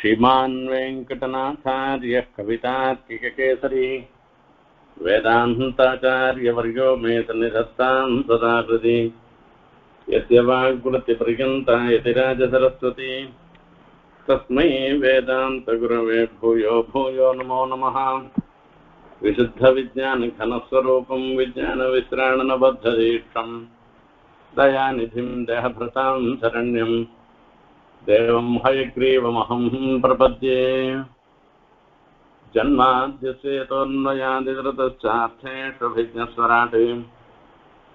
श्रीमान् वेङ्कटनाथार्यः कवितार्किककेसरी वेदान्ताचार्यवर्यो मे सन्निधत्ताम् सदा कृति यस्य वाग्गुणतिपर्यन्ता यतिराजसरस्वती तस्मै वेदान्तगुरवे भूयो भूयो नमो नमः। विशुद्धविज्ञानघनस्वरूपम् विज्ञानविश्राणनबद्धदीक्षम् दयानिधिम् देहभृताम् शरण्यम्। देवम् हयग्रीवमहम् प्रपद्ये। जन्माद्यसेतोन्वयादिकृतश्चार्थेष्वभिज्ञस्वराट्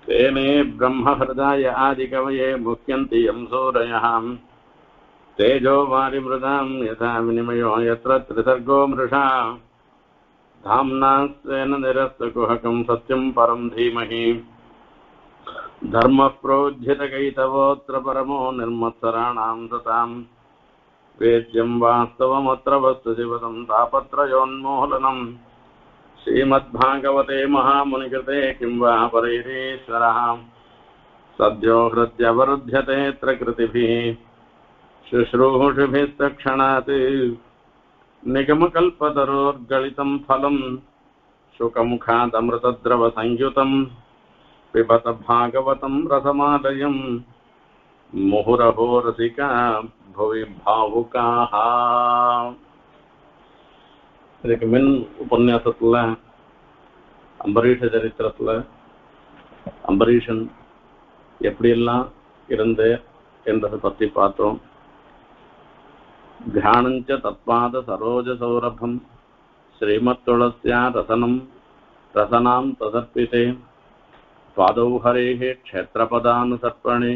तेने ब्रह्महृदाय आदिकवये मुह्यन्ति यम् सूरयः तेजो वारिमृदाम् यथा विनिमयो यत्र त्रिसर्गो मृषा। धाम्ना स्वेन निरस्तकुहकम् सत्यम् परम् धीमहि। धर्म धर्मप्रोज्झितकैतवोऽत्र परमो निर्मत्सराणां दताम् वेद्यं वास्तवमत्र वस्तुजिवतं तापत्रयोन्मोहलनम् श्रीमद्भागवते महामुनिकृते किं वा परैरीश्वरः सद्यो हृद्यवरुध्यते यत्र कृतिभिः शुश्रूषुभिस्तक्षणात् निगमकल्पतरोर्गलितं फलम्। शुकमुखादमृतद्रवसंयुतम्। पिबत भागवतम् रसमालयम् मुहुरहो रसिका भुवि भावुकाः இதுக்கு மின் உபன்யாசத்துல அம்பரீஷ சரித்திரத்துல அம்பரீஷன் எப்படியெல்லாம் இருந்து என்பதை பற்றி பார்த்தோம் தியானஞ்ச தத்பாத சரோஜ சௌரபம் ஸ்ரீமத் துளசியா ரசனம் ரசனாம் ததர்ப்பிதே पादौ हरेः क्षेत्रपदानुसर्पणे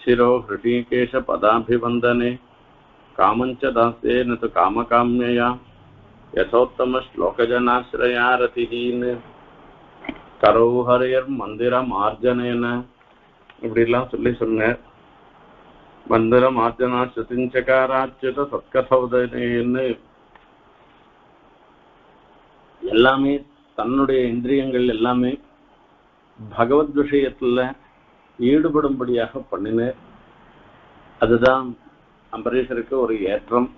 शिरो हृषीकेशपदाभिवन्दने कामञ्च दास्येन तु कामकाम्यया यथोत्तमश्लोकजनाश्रया रतिहीन् करौ हरेर्मन्दिरमार्जनेन இப்படிலாம் சொல்லி சொன்னார் மந்திரம் ஆர்ஜனா சுதிஞ்சகாராச்சுத சத்கதோதனேன்னு எல்லாமே தன்னுடைய இந்திரியங்கள் எல்லாமே பகவத் விஷயத்துல ஈடுபடும்படியாக பண்ணினேன் அதுதான் அம்பரீஷருக்கு ஒரு ஏற்றம்.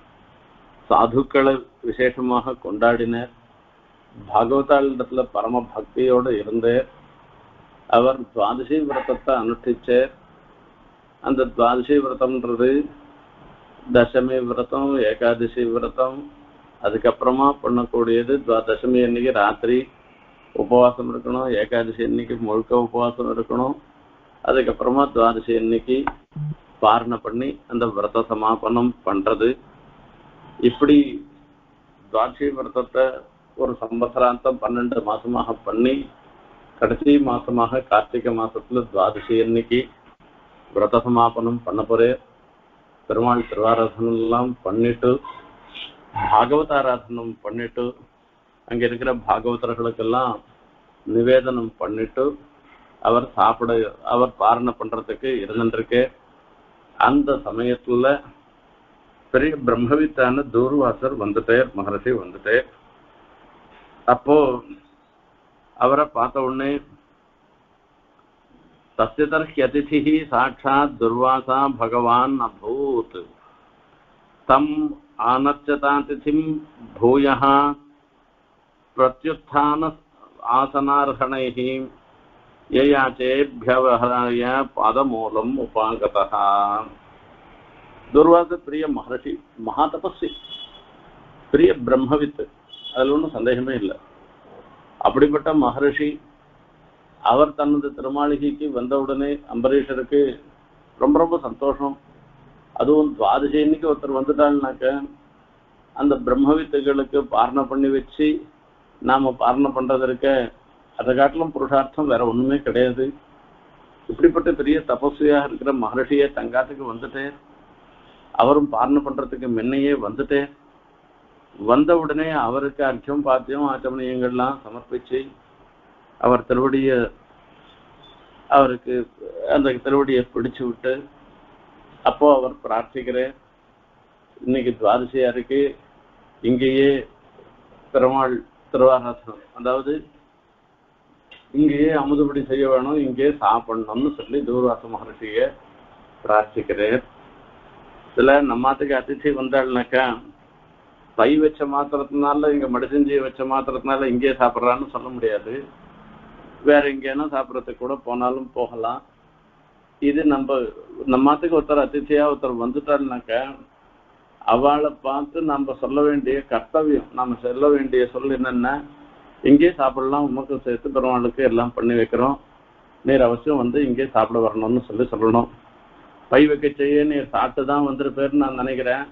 சாதுக்களை விசேஷமாக கொண்டாடினர். பாகவதாளிடத்துல பரம பக்தியோடு இருந்தார். அவர் துவாதசி விரதத்தை அனுஷ்டிச்சார். அந்த துவாதசி விரதம்ன்றது தசமி விரதம் ஏகாதசி விரதம் அதுக்கப்புறமா பண்ணக்கூடியது துவாதசமி அன்னைக்கு ராத்திரி. உபவாசம் இருக்கணும் ஏகாதசி அன்னைக்கு முழுக்க உபவாசம் இருக்கணும் அதுக்கப்புறமா துவாதசி அன்னைக்கு பாரணை பண்ணி அந்த விரத சமாபனம் பண்றது. இப்படி துவாட்சி விரதத்தை ஒரு சம்பத்ராந்தம் பன்னெண்டு மாசமாக பண்ணி கடைசி மாசமாக கார்த்திகை மாசத்துல துவாதசி அன்னைக்கு விரத சமாபனம் பண்ண போறே பெருமாள் திருவாராதனம் எல்லாம் பண்ணிட்டு பாகவதாராதனம் பண்ணிட்டு அங்க இருக்கிற பாகவதர்களுக்கெல்லாம் நிவேதனம் பண்ணிட்டு அவர் சாப்பிட அவர் பாரணை பண்றதுக்கு இருந்துருக்கு அந்த சமயத்துல பெரிய பிரம்மவித்தான தூர்வாசர் வந்துட்டே மகர்ஷி வந்துட்டே அப்போ அவரை பார்த்த உடனே தஸ்ய தர்ஹியதிதி சாட்சாத் துர்வாசா பகவான் அபூத். தம் ஆனச்சதாதிதிம் பூயः प्रत्युत्थान आसनार्हणैः ययाचेभ्यवहराय पादमूलम् उपागतः துர்வாச பிரிய மகர்ஷி மகா தபஸ்வி பிரிய பிரம்மவித்து அதுல ஒன்றும் சந்தேகமே இல்லை அப்படிப்பட்ட மகர்ஷி அவர் தனது திருமாளிகைக்கு வந்தவுடனே அம்பரீஷருக்கு ரொம்ப ரொம்ப சந்தோஷம் அதுவும் துவாதசி இன்னைக்கு ஒருத்தர் வந்துட்டாங்கனாக்க அந்த பிரம்மவித்துகளுக்கு பாரணை பண்ணி வச்சு நாம பாரணம் பண்றதற்க அதை காட்டிலும் புருஷார்த்தம் வேற ஒண்ணுமே கிடையாது. இப்படிப்பட்ட பெரிய தபஸ்வியாக இருக்கிற மகர்ஷியை தங்காத்துக்கு வந்துட்டேன் அவரும் பாரணம் பண்றதுக்கு முன்னையே வந்துட்டேன் வந்த உடனே அவருக்கு அர்ச்சம் பாத்தியம் ஆச்சமணியங்கள்லாம் சமர்ப்பிச்சு அவர் திருவடிய அவருக்கு அந்த திருவடியை பிடிச்சு விட்டு அப்போ அவர் பிரார்த்திக்கிறேன் இன்னைக்கு துவாதசியா இருக்கு. இங்கேயே பெருமாள் திருவாராசனம் அதாவது இங்கேயே அமுதுபடி செய்ய வேணும் இங்கேயே சாப்பிடணும்னு சொல்லி தூர்வாச மகர்ஷிய பிரார்த்திக்கிறேன். இதுல நம்மாத்துக்கு அதிர்ச்சி வந்தாள்னாக்கா பை வச்ச மாத்திரத்தினால இங்க மடிசெஞ்சி வச்ச மாத்திரத்தினால இங்கே சாப்பிட்றான்னு சொல்ல முடியாது. வேற எங்கேனா சாப்பிட்றதுக்கு கூட போனாலும் போகலாம். இது நம்ம நம்மாத்துக்கு ஒருத்தர் அதிர்ச்சியா ஒருத்தர் வந்துட்டாருனாக்கா அவளை பார்த்து நம்ம சொல்ல வேண்டிய கர்த்தவியம் நம்ம சொல்ல வேண்டிய சொல் என்னன்னா? இங்கே சாப்பிடலாம் உமக்கு சேர்த்து பெருமாளுக்கு எல்லாம் பண்ணி வைக்கிறோம். நீர் அவசியம் வந்து இங்கே சாப்பிட வரணும்னு சொல்லி சொல்லணும். பை வைக்க செய்ய நீர் சாப்பிட்டு தான் வந்திருப்பேர்னு நான் நினைக்கிறேன்.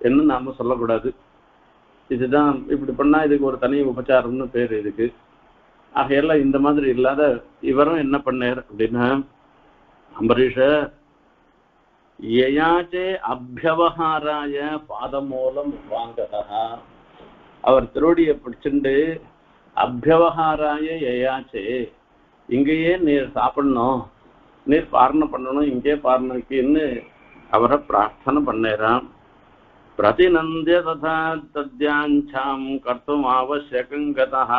என்ன நாம சொல்லக்கூடாது. இதுதான் இப்படி பண்ணா இதுக்கு ஒரு தனி உபச்சாரம்னு பேர் இதுக்கு. ஆகையெல்லாம் இந்த மாதிரி இல்லாத இவரும் என்ன பண்ணார் அப்படின்னா அம்பரீஷை யயாச்சே அபியவகாராய பாதமூலம் வாங்கதா அவர் திருவடியை பிடிச்சிண்டு அபியவகாராய யயாச்சே இங்கேயே நீர் சாப்பிடணும் நீர் பாரணை பண்ணணும் இங்கே பாரணக்குன்னு அவரை பிரார்த்தனை பண்ணேராம் பிரதிநந்திய ததா தத்யாஞ்சாம் கர்த்தும் ஆவசியகம் கதः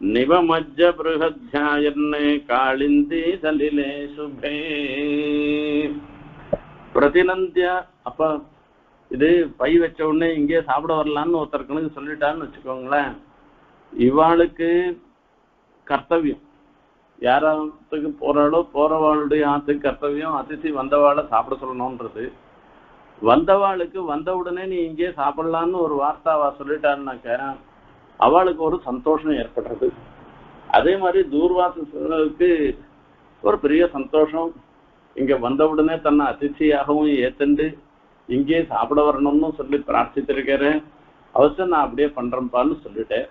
நிவமஜ்ஜ பிருகத்யாயன்னு காளிந்தி சலிலே சுபே. பிரதிநந்திய அப்ப இது பை வச்ச உடனே இங்கே சாப்பிட வரலான்னு ஒருத்தர் கணக்கு சொல்லிட்டான்னு வச்சுக்கோங்களேன். இவாளுக்கு கர்த்தவியம். யாராத்துக்கு போறாளோ போறவாளுடைய ஆத்துக்கு கர்த்தவியம். அதிசி வந்தவாளை சாப்பிட சொல்லணும்ன்றது வந்தவாளுக்கு வந்த உடனே நீ இங்கே சாப்பிடலான்னு ஒரு வார்த்தை அவ சொல்லிட்டான்னாக்க அவளுக்கு ஒரு சந்தோஷம் ஏற்படுறது. அதே மாதிரி தூர்வாசுக்கு ஒரு பெரிய சந்தோஷம். இங்க வந்த உடனே தன்னை அதிர்ச்சியாகவும் ஏத்துண்டு இங்கே சாப்பிட வரணும்னு சொல்லி பிரார்த்தித்திருக்கிறேன். அவசியம் நான் அப்படியே பண்றேன்ப்பான்னு சொல்லிட்டேன்.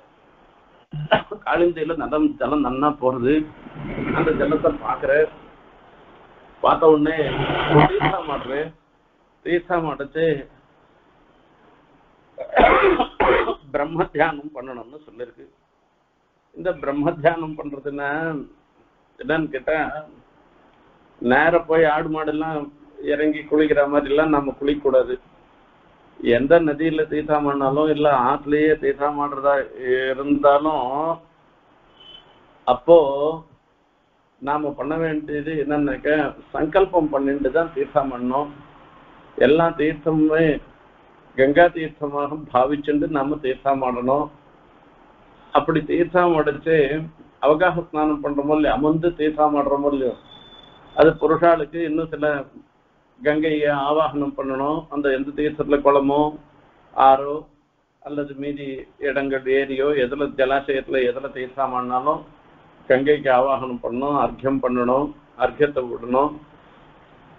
காளிந்தியில நடம் ஜலம் நன்னா போறது. அந்த ஜலத்தை பாக்குறேன் பார்த்த உடனே தீர்த்தா மாடுறேன் தீர்த்தா அடைச்சு பிரம்ம தியானம் பண்ணணும்னு சொல்லிருக்கு. இந்த பிரம்ம தியானம் பண்றதுன்னா என்னன்னு கேட்டா நேர போய் ஆடு மாடெல்லாம் இறங்கி குளிக்கிற மாதிரி எல்லாம் நம்ம குளிக்க கூடாது எந்த நதியில தீர்த்தம் பண்ணாலும் இல்ல ஆத்துலயே தீர்த்தம் மாடுறதா இருந்தாலும் அப்போ நாம பண்ண வேண்டியது என்னன்னாக்க சங்கல்பம் பண்ணிட்டு தான் தீர்த்தம் பண்ணோம் எல்லா தீர்த்தமுமே கங்கா தீர்த்தமாக பாவிச்சுட்டு நாம தீர்த்தம் ஆடணும் அப்படி தீர்த்தம் அடைச்சு அவகாச ஸ்நானம் பண்றோமோ இல்லையோ அமர்ந்து தீர்த்தம் ஆடுறோமோ இல்லையோ அது புருஷாளுக்கு இன்னும் சில கங்கையை ஆவாகனம் பண்ணணும். அந்த எந்த தீர்த்தத்துல குளமோ ஆறோ அல்லது மீதி இடங்கள் ஏரியோ எதுல ஜலாசயத்துல எதுல தீர்த்தமானாலும் கங்கைக்கு ஆவாகனம் பண்ணணும் அர்க்கியம் பண்ணணும் அர்க்கியத்தை விடணும்.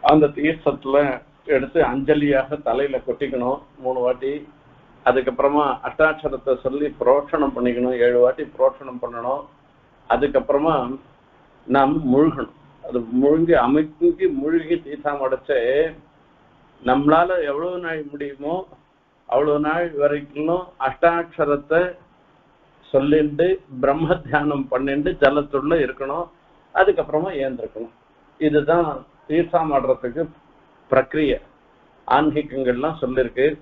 அந்த தீர்த்தத்துல எடுத்து அஞ்சலியாக தலையில கொட்டிக்கணும் மூணு வாட்டி. அதுக்கப்புறமா அட்டாட்சரத்தை சொல்லி புரோட்சணம் பண்ணிக்கணும் ஏழு வாட்டி புரோட்சணம் பண்ணணும். அதுக்கப்புறமா நாம் முழுகணும். அது முழுங்கி அமைக்கி முழுகி தீர்த்தம் அடைச்சு நம்மளால எவ்வளவு நாள் முடியுமோ அவ்வளவு நாள் வரைக்கும் அஷ்டாட்சரத்தை சொல்லிட்டு பிரம்ம தியானம் பண்ணிட்டு ஜலத்துள்ள இருக்கணும். அதுக்கப்புறமா ஏந்திருக்கணும். இதுதான் தீர்த்தம் ஆடுறதுக்கு பிரக்ரிய. ஆன்மீகங்கள்லாம் சொல்லிருக்கு.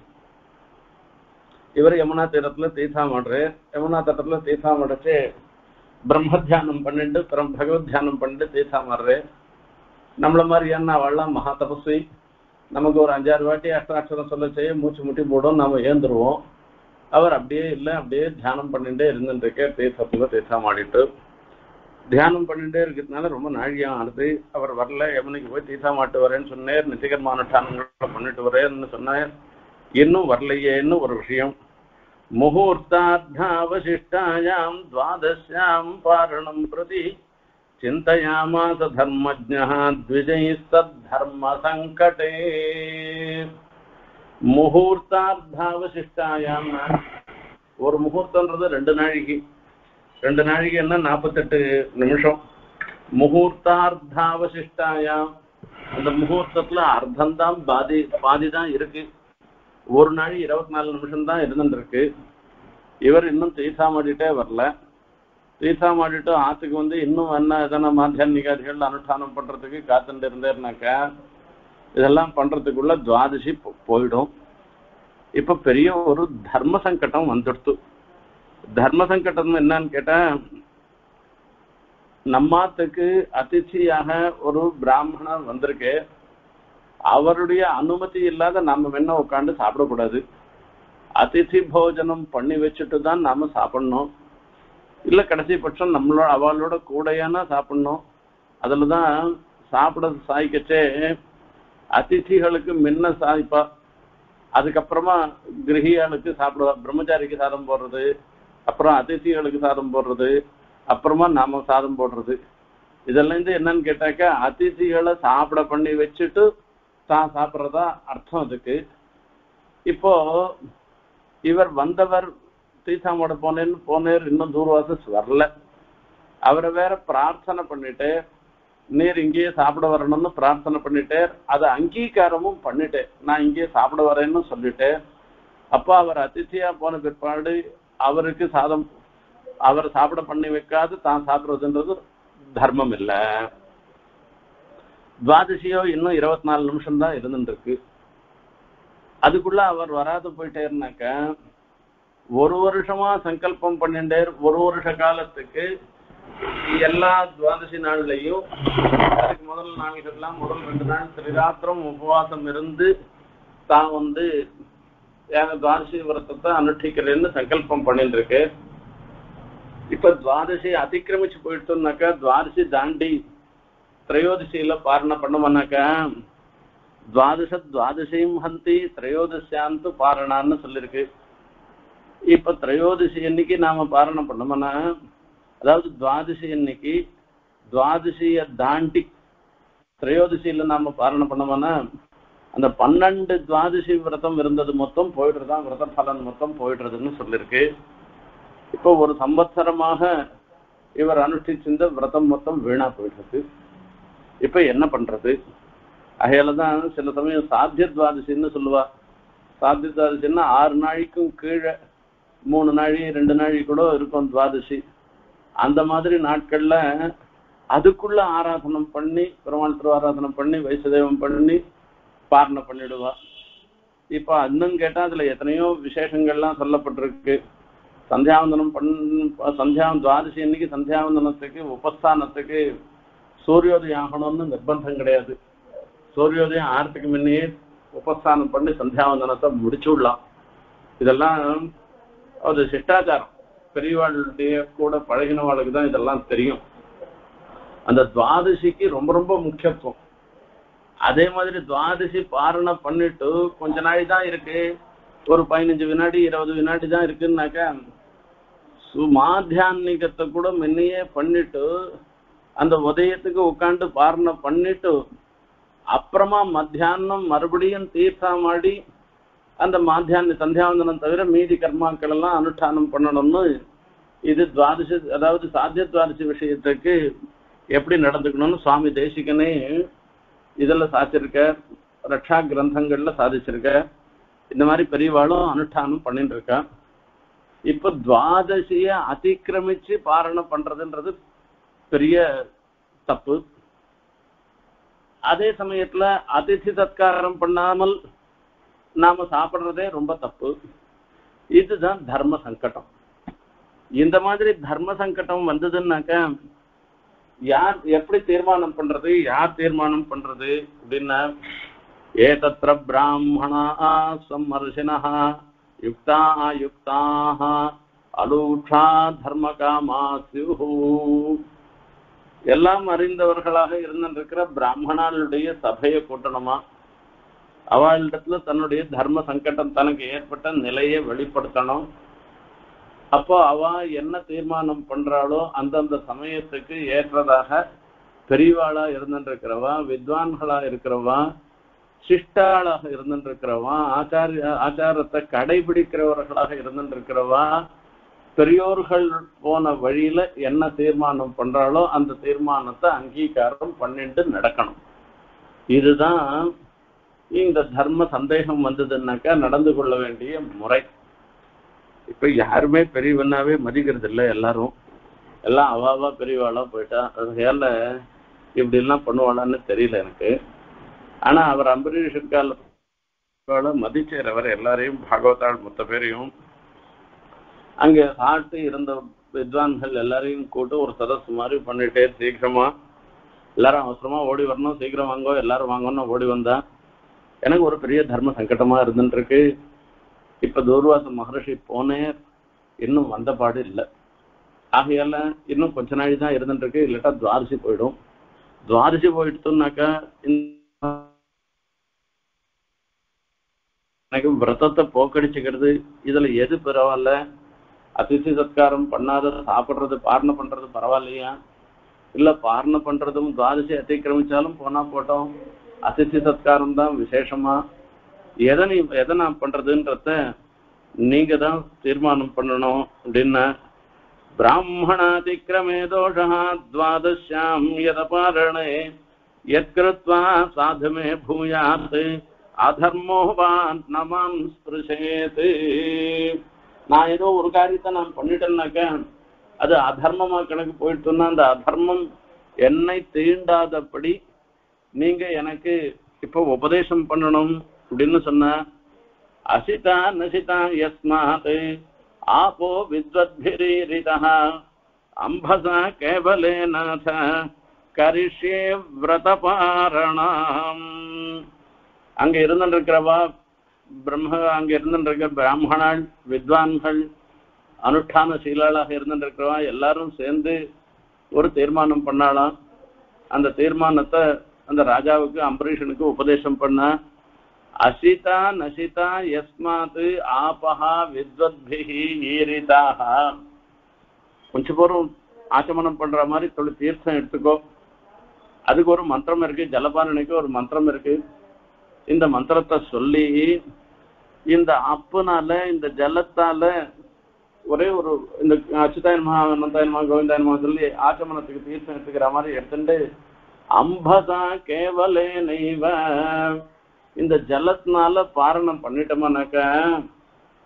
இவர் யமுனா தீரத்துல தீர்த்தம் ஆடுறாரு. யமுனா தட்டத்துல தீர்த்தம் அடைச்சு பிரம்ம தியானம் பண்ணிட்டு பிறம் பகவத் தியானம் பண்ணிட்டு தீர்த்தம் ஆடுறாரு நம்மள மாதிரி என்ன அவள்லாம் மகா தபஸ்வி. நமக்கு ஒரு அஞ்சாறு வாட்டி அஷ்டாட்சரம் சொல்ல செய்ய மூச்சு முட்டி போடும் நாம ஏந்துருவோம். அவர் அப்படியே இல்லை அப்படியே தியானம் பண்ணிட்டே இருந்துட்டு இருக்க தீர்த்தத்துல தீர்த்தம் ஆடிட்டு தியானம் பண்ணிட்டே இருக்கிறதுனால ரொம்ப நாழியம் ஆனது. அவர் வரல யமுனைக்கு போய் தீர்த்தம் ஆட்டு வரேன்னு சொன்னார் நித்திகர்மானுஷ்டானங்களை பண்ணிட்டு வரேன்னு சொன்னார் இன்னும் வரலையேன்னு ஒரு விஷயம். முகூர்த்தாத்தாவசிஷ்டாயாம் துவாதசியாம் பாரணம் பிரதி சிந்தயாமாச தர்மஜ்ஞः द्विजैस्तद्धर्म சங்கடே முகூர்த்தார்த்தாவசிஷ்டாயாம் ஒரு முகூர்த்தன்றது ரெண்டு நாழிகை ரெண்டு நாழிகைன்னா நாற்பத்தெட்டு நிமிஷம் முகூர்த்தார்த்தாவசிஷ்டாயாம் அந்த முகூர்த்தத்துல அர்த்தம்தான் பாதி பாதி தான் இருக்கு ஒரு நாள் இருபத்தி நாலு நிமிஷம் தான் இருந்துருக்கு இவர் இன்னும் தீசாமாடிட்டே வரல. தீசாமாடிட்டு ஆத்துக்கு வந்து இன்னும் என்ன எதனா மாத்தியானிகாதிகள் அனுஷ்டானம் பண்றதுக்கு காத்துட்டு இருந்தேர்னாக்கா இதெல்லாம் பண்றதுக்குள்ள துவாதசி போ- போயிடும். இப்ப பெரிய ஒரு தர்ம சங்கடம் வந்துடுத்து. தர்ம சங்கடம் என்னன்னு கேட்டா நம்மாத்துக்கு அதிர்ச்சியாக ஒரு பிராமணன் வந்திருக்கு. அவருடைய அனுமதி இல்லாத நாம என்ன உட்காந்து சாப்பிடக்கூடாது. அதிதி போஜனம் பண்ணி வச்சுட்டு தான் நாம சாப்பிடணும். இல்ல கடைசி பட்சம் நம்மளோட அவளோட கூடையானா சாப்பிடணும். அதுலதான் சாப்பிட சாய்க்கச்சே அதிதிகளுக்கு முன்ன சாய்ப்பா. அதுக்கப்புறமா கிரகியாளுக்கு சாப்பிடுவா பிரம்மச்சாரிக்கு சாதம் போடுறது. அப்புறம் அதிதிகளுக்கு சாதம் போடுறது. அப்புறமா நாம சாதம் போடுறது. இதெல்லாம் இருந்து என்னன்னு கேட்டாக்கா அதிதிகளை சாப்பிட பண்ணி வச்சுட்டு தான் சாப்பிட்றதா அர்த்தம் அதுக்கு. இப்போ இவர் வந்தவர் தீசாமோட போனேன்னு போனேர் இன்னும் தூர்வாசஸ் வரல. அவரை வேற பிரார்த்தனை பண்ணிட்டு நீர் இங்கேயே சாப்பிட வரணும்னு பிரார்த்தனை பண்ணிட்டேன் அதை அங்கீகாரமும் பண்ணிட்டேன் நான் இங்கேயே சாப்பிட வரேன்னு சொல்லிட்டேன் அப்போ அவர் அதிர்ச்சியா போன பிற்பாடு அவருக்கு சாதம் அவர் சாப்பிட பண்ணி வைக்காது தான் சாப்பிட்றதுன்றது தர்மம் இல்லை. துவாதசியோ இன்னும் இருபத்தி நாலு நிமிஷம் தான் இருந்துருக்கு இருக்கு அதுக்குள்ள அவர் வராது போயிட்டேருனாக்க ஒரு வருஷமா சங்கல்பம் பண்ணிட்டே ஒரு வருஷ காலத்துக்கு எல்லா துவாதசி நாள்லயும் அதுக்கு முதல் நாள்கள்லாம் முதல் ரெண்டு நாள் திரிராத்திரம் உபவாசம் இருந்து தான் வந்து எங்க துவாதசி விரதத்தை அனுஷ்டிக்கிறேன்னு சங்கல்பம் பண்ணிட்டு இருக்கு இப்ப துவாதசி அதிக்கிரமிச்சு போயிட்டோம்னாக்கா துவாதசி தாண்டி திரையோதசியில பாரணம் பண்ணோம்னாக்கா துவாதச துவாதசையும் ஹந்தி திரையோதசியாந்து பாரணான்னு சொல்லியிருக்கு இப்ப திரையோதசி அன்னைக்கு நாம பாரணம் பண்ணோம்னா அதாவது துவாதசி அன்னைக்கு துவாதசிய தாண்டி திரையோதசியில நாம பாரணம் பண்ணோம்னா அந்த பன்னெண்டு துவாதசி விரதம் இருந்தது மொத்தம் போயிடுறதா விரத பலன் மொத்தம் போயிடுறதுன்னு சொல்லியிருக்கு இப்போ ஒரு சம்பத்சரமாக இவர் அனுஷ்டிச்சிருந்த விரதம் மொத்தம் வீணா போயிடுறது. இப்ப என்ன பண்றது? அகையில தான் சில சமயம் சாத்திய துவாதசின்னு சொல்லுவா. சாத்தியத்வாதசின்னா ஆறு நாளைக்கும் கீழே மூணு நாழி ரெண்டு நாழி கூட இருக்கும் துவாதசி. அந்த மாதிரி நாட்கள்ல அதுக்குள்ள ஆராதனம் பண்ணி பெருமாள் திருவாராதனம் பண்ணி வைசதேவம் பண்ணி பாரணை பண்ணிடுவா. இப்ப இன்னும் கேட்டா அதுல எத்தனையோ விசேஷங்கள்லாம் சொல்லப்பட்டிருக்கு. சந்தியாவந்தனம் பண் சந்தியா துவாதசி அன்னைக்கு சந்தியாவந்தனத்துக்கு உபஸ்தானத்துக்கு சூரியோதயம் ஆகணும்னு நிர்பந்தம் கிடையாது. சூரியோதயம் ஆறத்துக்கு முன்னே உபஸ்தானம் பண்ணி சந்தியாவந்தனத்தை முடிச்சு விடலாம் இதெல்லாம் அது சிஷ்டாச்சாரம். பெரியவாளுடைய கூட பழகினவாளுக்கு தான் இதெல்லாம் தெரியும். அந்த துவாதசிக்கு ரொம்ப ரொம்ப முக்கியத்துவம். அதே மாதிரி துவாதசி பாரணை பண்ணிட்டு கொஞ்ச நாள் தான் இருக்கு. ஒரு பதினஞ்சு வினாடி இருபது வினாடி தான் இருக்குன்னாக்கா சுமாத்தியான்கத்தை கூட முன்னையே பண்ணிட்டு அந்த உதயத்துக்கு உட்காந்து பாரணம் பண்ணிட்டு அப்புறமா மத்தியானம் மறுபடியும் தீர்த்தமாடி அந்த மாத்தியான சந்தியாவந்தனம் தவிர மீதி கர்மாக்கள் எல்லாம் அனுஷ்டானம் பண்ணணும்னு இது துவாதசி அதாவது சாத்திய துவாதசி விஷயத்துக்கு எப்படி நடந்துக்கணும்னு சுவாமி தேசிகனே இதில் சாதிச்சிருக்க ரக்ஷா கிரந்தங்கள்ல சாதிச்சிருக்க இந்த மாதிரி பெரியவாளும் அனுஷ்டானம் பண்ணிட்டு இருக்கா. இப்ப துவாதசிய அதிக்கிரமிச்சு பாரணம் பண்றதுன்றது பெரிய தப்பு அதே சமயத்துல அதிதி சத்காரம் பண்ணாமல் நாம சாப்பிடுறதே ரொம்ப தப்பு இதுதான் தர்ம சங்கடம் இந்த மாதிரி தர்ம சங்கடம் வந்ததுன்னாக்க யார் எப்படி தீர்மானம் பண்றது யார் தீர்மானம் பண்றது அப்படின்னா ஏதத்திர பிராமணா சம்மர்ஷினா யுக்தா யுக்தாக அலூஷா தர்ம காமா எல்லாம் அறிந்தவர்களாக இருந்திருக்கிற பிராமணாளுடைய சபையை கூட்டணுமா? அவளிடத்துல தன்னுடைய தர்ம சங்கடம் தனக்கு ஏற்பட்ட நிலையை வெளிப்படுத்தணும். அப்போ அவ என்ன தீர்மானம் பண்றாளோ அந்தந்த சமயத்துக்கு ஏற்றதாக பெரியவாளா இருந்துருக்கிறவா வித்வான்களா இருக்கிறவா சிஷ்டாளாக இருந்துருக்கிறவா ஆச்சாரிய ஆச்சாரத்தை கடைபிடிக்கிறவர்களாக இருந்துருக்கிறவா பெரியோர்கள் போன வழியில என்ன தீர்மானம் பண்றாளோ அந்த தீர்மானத்தை அங்கீகாரம் பண்ணிட்டு நடக்கணும். இதுதான் இந்த தர்ம சந்தேகம் வந்ததுன்னாக்கா நடந்து கொள்ள வேண்டிய முறை. இப்ப யாருமே பெரியவனாவே மதிக்கிறது இல்லை எல்லாரும். எல்லாம் அவாவா பெரியவாளா போயிட்டா. அதனால இப்படி எல்லாம் பண்ணுவாளான்னு தெரியல எனக்கு. ஆனா அவர் அம்பரீஷ் கால மதிச்சவர் எல்லாரையும் பாகவதாள் மொத்த பேரையும் அங்க சாப்பிட்டு இருந்த வித்வான்கள் எல்லாரையும் கூட்டு ஒரு சதஸ் மாதிரி பண்ணிட்டே சீக்கிரமா எல்லாரும் அவசரமா ஓடி வரணும் சீக்கிரம் வாங்கோ எல்லாரும் வாங்கணும் ஓடி வந்தேன் எனக்கு ஒரு பெரிய தர்ம சங்கடமா இருந்துட்டு இருக்கு இப்ப தூர்வாச மகர்ஷி போனேன் இன்னும் வந்த பாடு இல்லை. ஆகையால இன்னும் கொஞ்ச நாள் தான் இருந்துட்டு இருக்கு இல்லாட்டா துவாரசி போயிடும். துவாரசி போயிடுத்துனாக்கா எனக்கு விரதத்தை போக்கடிச்சுக்கிறது இதுல எது பரவாயில்ல? அதிசி சத்காரம் பண்ணாத சாப்பிடுறது பாரணம் பண்றது பரவாயில்லையா? இல்ல பாரணம் பண்றதும் துவாதசி அத்திக்கிரமிச்சாலும் போனா போட்டோம். அதிசி சத்காரம் தான் விசேஷமா? எதை நீ எதை நான் பண்றதுன்றத நீங்க தான் தீர்மானம் பண்ணணும் அப்படின்னா பிராமணாதிக்கிரமே தோஷா துவாதசியாம் யதபாரணே. எத்கிருத்வா சாதுமே பூயாத். அதர்மோவான் நமாம் ஸ்பிருஷேத். நான் ஏதோ ஒரு காரியத்தை நான் பண்ணிட்டேன்னாக்க அது அதர்மமா கணக்கு போயிட்டுன்னா அந்த அதர்மம் என்னை தீண்டாதபடி நீங்க எனக்கு இப்போ உபதேசம் பண்ணணும் அப்படின்னு சொன்ன அசிதா நசிதா எஸ்மாத் ஆபோ வித்வத்பிரீரிதா அம்பசா கேவலே நாத கரிஷ்யே விரதபாரணாம். அங்க இருந்துருக்கிறவா பிரம்ம அங்க இருந்துருக்க பிராமணாள் வித்வான்கள் அனுஷ்டான சீலாளாக இருந்துருக்கிறவா எல்லாரும் சேர்ந்து ஒரு தீர்மானம் பண்ணாலாம். அந்த தீர்மானத்தை அந்த ராஜாவுக்கு அம்பரீஷனுக்கு உபதேசம் பண்ண. அசிதா நசிதா எஸ்மாத் ஆபஹா வித்வத்பிகி ஈரிதாக கொஞ்சம் பேரும் ஆச்சமனம் பண்ற மாதிரி தொழில் தீர்த்தம் எடுத்துக்கோ. அதுக்கு ஒரு மந்திரம் இருக்கு. ஜலபாலனுக்கு ஒரு மந்திரம் இருக்கு. இந்த மந்திரத்தை சொல்லி இந்த அப்புனால இந்த ஜலத்தால ஒரே ஒரு இந்த அச்சுதாயன் மகா அனந்தாயன் மகா கோவிந்தாயன் மகா சொல்லி ஆச்சமனத்துக்கு தீர்த்தம் எடுத்துக்கிற மாதிரி எடுத்துட்டு அம்பதா கேவலே நெய்வ இந்த ஜலத்தினால பாரணம் பண்ணிட்டோம்னாக்க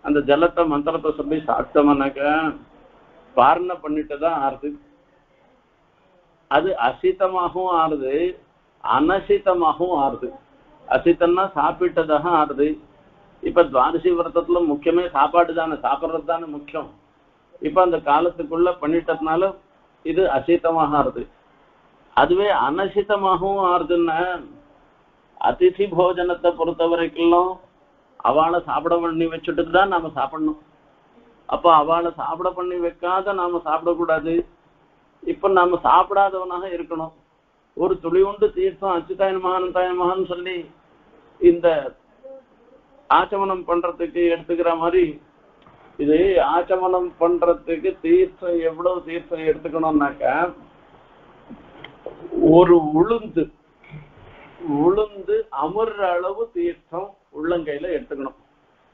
அந்த ஜலத்தை மந்திரத்தை சொல்லி சாப்பிட்டோம்னாக்க பாரணம் பண்ணிட்டுதான் ஆறுது. அது அசித்தமாகவும் ஆறுது அனசித்தமாகவும் ஆறுது. அசித்தம்னா சாப்பிட்டதாக ஆறுது. இப்ப துவாதசி விரதத்துல முக்கியமே சாப்பாடு தானே சாப்பிட்றது தானே முக்கியம். இப்ப அந்த காலத்துக்குள்ள பண்ணிட்டதுனால இது அசித்தமாக ஆறுது. அதுவே அனசித்தமாகவும் ஆறுதுன்னா அதிதி போஜனத்தை பொறுத்த வரைக்கும் அவளை சாப்பிட பண்ணி வச்சுட்டு தான் நாம சாப்பிடணும். அப்போ அவளை சாப்பிட பண்ணி வைக்காத நாம சாப்பிடக்கூடாது. இப்ப நாம சாப்பிடாதவனாக இருக்கணும். ஒரு துளி உண்டு தீர்த்தம் அச்சுதாயன் மகான் தாயன் மகான் சொல்லி இந்த ஆச்சமனம் பண்றதுக்கு எடுத்துக்கிற மாதிரி இது ஆச்சமனம் பண்றதுக்கு தீர்த்தம் எவ்வளவு தீர்த்தம் எடுத்துக்கணும்னாக்க ஒரு உளுந்து உளுந்து அமர்ற அளவு தீர்த்தம் உள்ளங்கையில எடுத்துக்கணும்.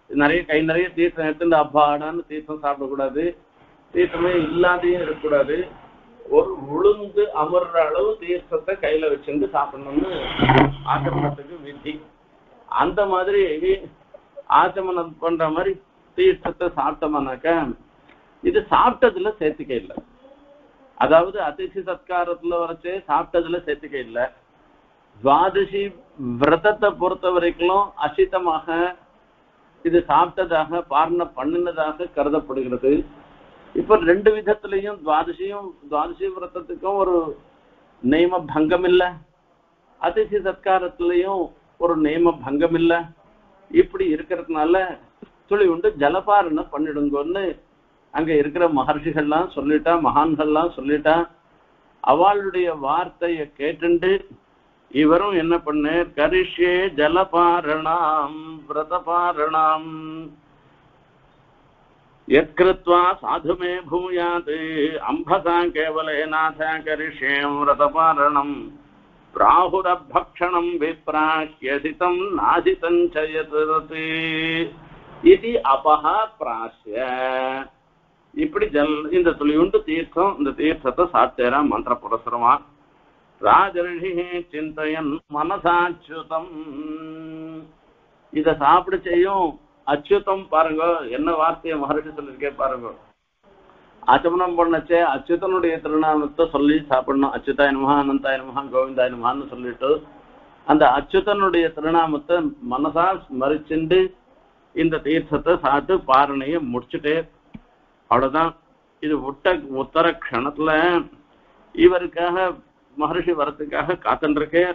நிறைய கை நிறைய தீர்த்தம் எடுத்துட்டு அப்பாடான்னு தீர்த்தம் சாப்பிடக்கூடாது. தீர்த்தமே இல்லாதையும் இருக்கக்கூடாது. ஒரு உளுந்து அமர்ற அளவு தீர்த்தத்தை கையில வச்சுட்டு சாப்பிடணும்னு ஆச்சமனத்துக்கு விதி. அந்த மாதிரி ஆச்சமனம் பண்ற மாதிரி தீர்த்தத்தை சாப்பிட்டோம்னாக்க இது சாப்பிட்டதுல சேர்த்துக்க இல்லை. அதாவது அதிசி சத்காரத்துல வரைச்சே சாப்பிட்டதுல சேர்த்துக்க இல்லை. துவாதசி விரதத்தை பொறுத்த வரைக்கும் அசித்தமாக இது சாப்பிட்டதாக பாரண பண்ணினதாக கருதப்படுகிறது. இப்ப ரெண்டு விதத்திலையும் துவாதசியும் துவாதசி விரதத்துக்கும் ஒரு நியம பங்கம் இல்லை அதிசி சத்காரத்திலையும் ஒரு நியம பங்கம் இல்லை இப்படி இருக்கிறதுனால துளி உண்டு ஜலபாரணம் பண்ணிடுங்கன்னு அங்க இருக்கிற மகர்ஷிகள்லாம் சொல்லிட்டா மகான்கள்லாம் சொல்லிட்டா அவளுடைய வார்த்தையை கேட்டுண்டு இவரும் என்ன பண்ணு கரிஷே ஜலபாரணாம் விரதபாரணாம். யத்கிருத்வா சாதுமே பூயாது அம்பசா கேவலே நாத கரிஷ்யேம் விரதபாரணம். பிராகுரபக்ஷணம் விப்ராஹ்யசிதம் நாசிதம் சயதி இது அபஹா பிராசிய இப்படி ஜல் இந்த துளியுண்டு தீர்த்தம் இந்த தீர்த்தத்தை சாத்தேரா மந்திர புரசரமா ராஜரிஷி சிந்தையன் மனசாச்சுதம். இத சாப்பிட செய்யும் அச்சுதம் பாருங்க என்ன வார்த்தையை மகர்ஷி சொல்லிருக்கே பாருங்க. ஆச்சமனம் பண்ணச்சே அச்சுதனுடைய திருநாமத்தை சொல்லி சாப்பிடணும். அச்சுதாய நமஹா அனந்தாய கோவிந்தாய சொல்லிட்டு அந்த அச்சுதனுடைய திருநாமத்தை மனசா ஸ்மரிச்சுண்டு இந்த தீர்த்தத்தை சாப்பிட்டு பாரணையை முடிச்சுட்டு அவ்வளவுதான். இது விட்ட உத்தர க்ஷணத்துல இவருக்காக மகர்ஷி வரத்துக்காக காத்துருக்கே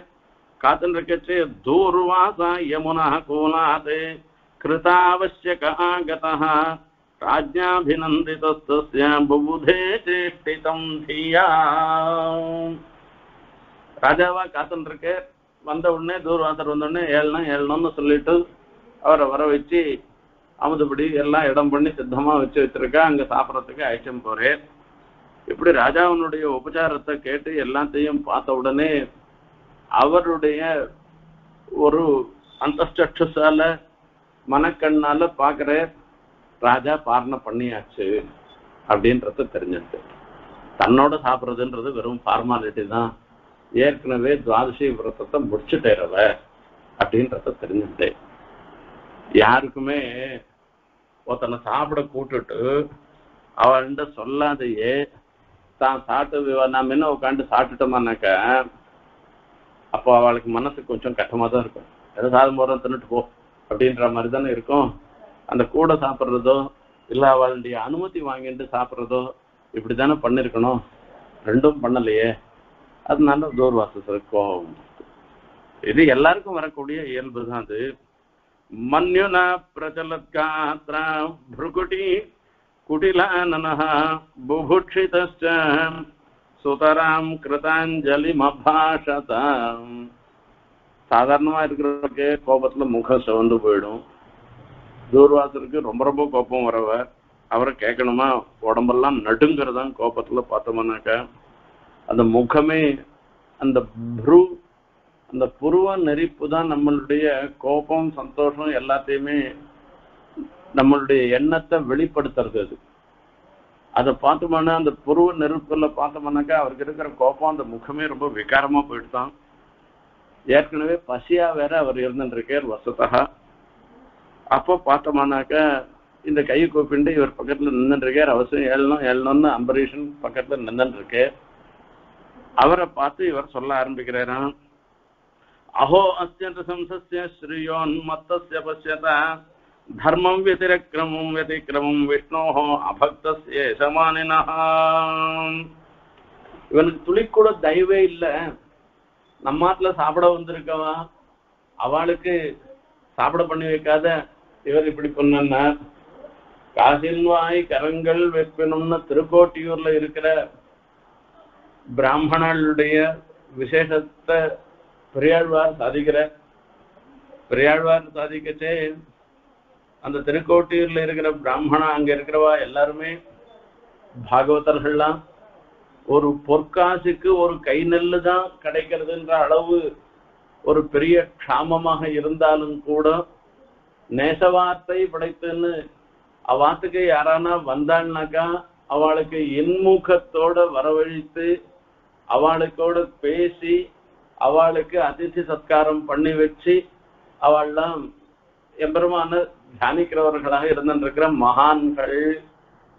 காத்துருக்கச்சே தூர்வாசா யமுனா கூலாத் கிருதாவசியக ஆகதா ராஜ்யாபிநந்திதஸ்தஸ்ய बुबुधे चेष्टितं தியா ராஜாவா காத்துன்னு வந்த உடனே தூர்வாசர் வந்த உடனே ஏழனும் ஏழனும்னு சொல்லிட்டு அவரை வர வச்சு அமுதுபடி எல்லாம் இடம் பண்ணி சித்தமா வச்சு வச்சிருக்கா. அங்க சாப்பிடறதுக்கு அழைச்சம் போறேன் இப்படி ராஜாவினுடைய உபச்சாரத்தை கேட்டு எல்லாத்தையும் பார்த்த உடனே அவருடைய ஒரு அந்தஸ்டால மனக்கண்ணால பாக்குற ராஜா பாரணம் பண்ணியாச்சு அப்படின்றத தெரிஞ்சிருக்கு. தன்னோட சாப்பிடுறதுன்றது வெறும் ஃபார்மாலிட்டி தான். ஏற்கனவே துவாதசி விரதத்தை முடிச்சுட்டேரவ அப்படின்றத தெரிஞ்சுட்டேன் யாருக்குமே ஒருத்தனை சாப்பிட கூட்டுட்டு அவன்கிட்ட சொல்லாதையே தான் சாப்பிட்டு நான் என்ன உட்காந்து சாப்பிட்டுட்டோமானாக்க அப்போ அவளுக்கு மனசு கொஞ்சம் கஷ்டமா தான் இருக்கும். எதை சாதம் போகிறோம் தின்னுட்டு போ. அப்படின்ற மாதிரி தானே இருக்கும். அந்த கூட சாப்பிட்றதோ இல்ல அவளுடைய அனுமதி வாங்கிட்டு சாப்பிட்றதோ இப்படி தானே பண்ணிருக்கணும் ரெண்டும் பண்ணலையே அதனால தூர்வாசஸ் இருக்கும் இது எல்லாருக்கும் வரக்கூடிய இயல்பு தான் அது மன்யுனா பிரச்சலத்காத்ரா भ्रुकुटी कुटिलाननः बुभुक्षितश्च சுதராம் கிருதாஞ்சலிமபாஷத சாதாரணமா இருக்கிறவருக்கு கோபத்துல முகம் சிவந்து போயிடும் தூர்வாசருக்கு ரொம்ப ரொம்ப கோபம் வரவ அவரை கேட்கணுமா? உடம்பெல்லாம் நடுங்கிறதான் கோபத்துல பார்த்தோம்னாக்கா அந்த முகமே அந்த ப்ரூ அந்த புருவ நெறிப்பு தான் நம்மளுடைய கோபம் சந்தோஷம் எல்லாத்தையுமே நம்மளுடைய எண்ணத்தை வெளிப்படுத்துறது அது. அதை பார்த்தோம்னா அந்த புருவ நெருப்புல பார்த்தோம்னாக்கா அவருக்கு இருக்கிற கோபம் அந்த முகமே ரொம்ப விகாரமா போயிட்டுதான். ஏற்கனவே பசியா வேற அவர் இருந்துட்டு இருக்கார் வசதகா அப்போ பார்த்தோம்னாக்கா இந்த கை கூப்பிண்டு இவர் பக்கத்துல நின்றுருக்கார் அவசியம் ஏழனும் ஏழனும்னு அம்பரீஷன் பக்கத்துல நின்றுருக்கு அவரை பார்த்து இவர் சொல்ல ஆரம்பிக்கிறாராம் அஹோ அத்தியந்த சம்சஸ்ய ஸ்ரீயோன்மத்தஸ்ய பசியத தர்மம் व्यतिरक्रमं व्यतिक्रमं விஷ்ணோஹோ அபக்தஸ்ய சமானினா இவனுக்கு துளி கூட தயவே இல்ல நம்ம நாட்டுல சாப்பிட வந்திருக்கவா அவளுக்கு சாப்பிட பண்ணி வைக்காத இவர் இப்படி பண்ணார் காசின்வாய் கரங்கள் வெப்பினும்னு திருக்கோட்டியூர்ல இருக்கிற பிராமணர்களுடைய விசேஷத்தை பெரியாழ்வார் சாதிக்கிற பெரியாழ்வார் சாதிக்கச்சே அந்த திருக்கோட்டியூர்ல இருக்கிற பிராமணா அங்க இருக்கிறவா எல்லாருமே பாகவதர்கள்லாம் ஒரு பொற்காசுக்கு ஒரு கை நெல்லு தான் கிடைக்கிறதுன்ற அளவு ஒரு பெரிய க்ஷாமமாக இருந்தாலும் கூட நேசவார்த்தை படைத்துன்னு. அவாத்துக்கு யாரானா வந்தாள்னாக்கா அவளுக்கு இன்முகத்தோட வரவழைத்து அவளுக்கோட பேசி அவளுக்கு அதிர்ச்சி சத்காரம் பண்ணி வச்சு அவள்லாம் எம்பெருமான தியானிக்கிறவர்களாக இருந்திருக்கிற மகான்கள்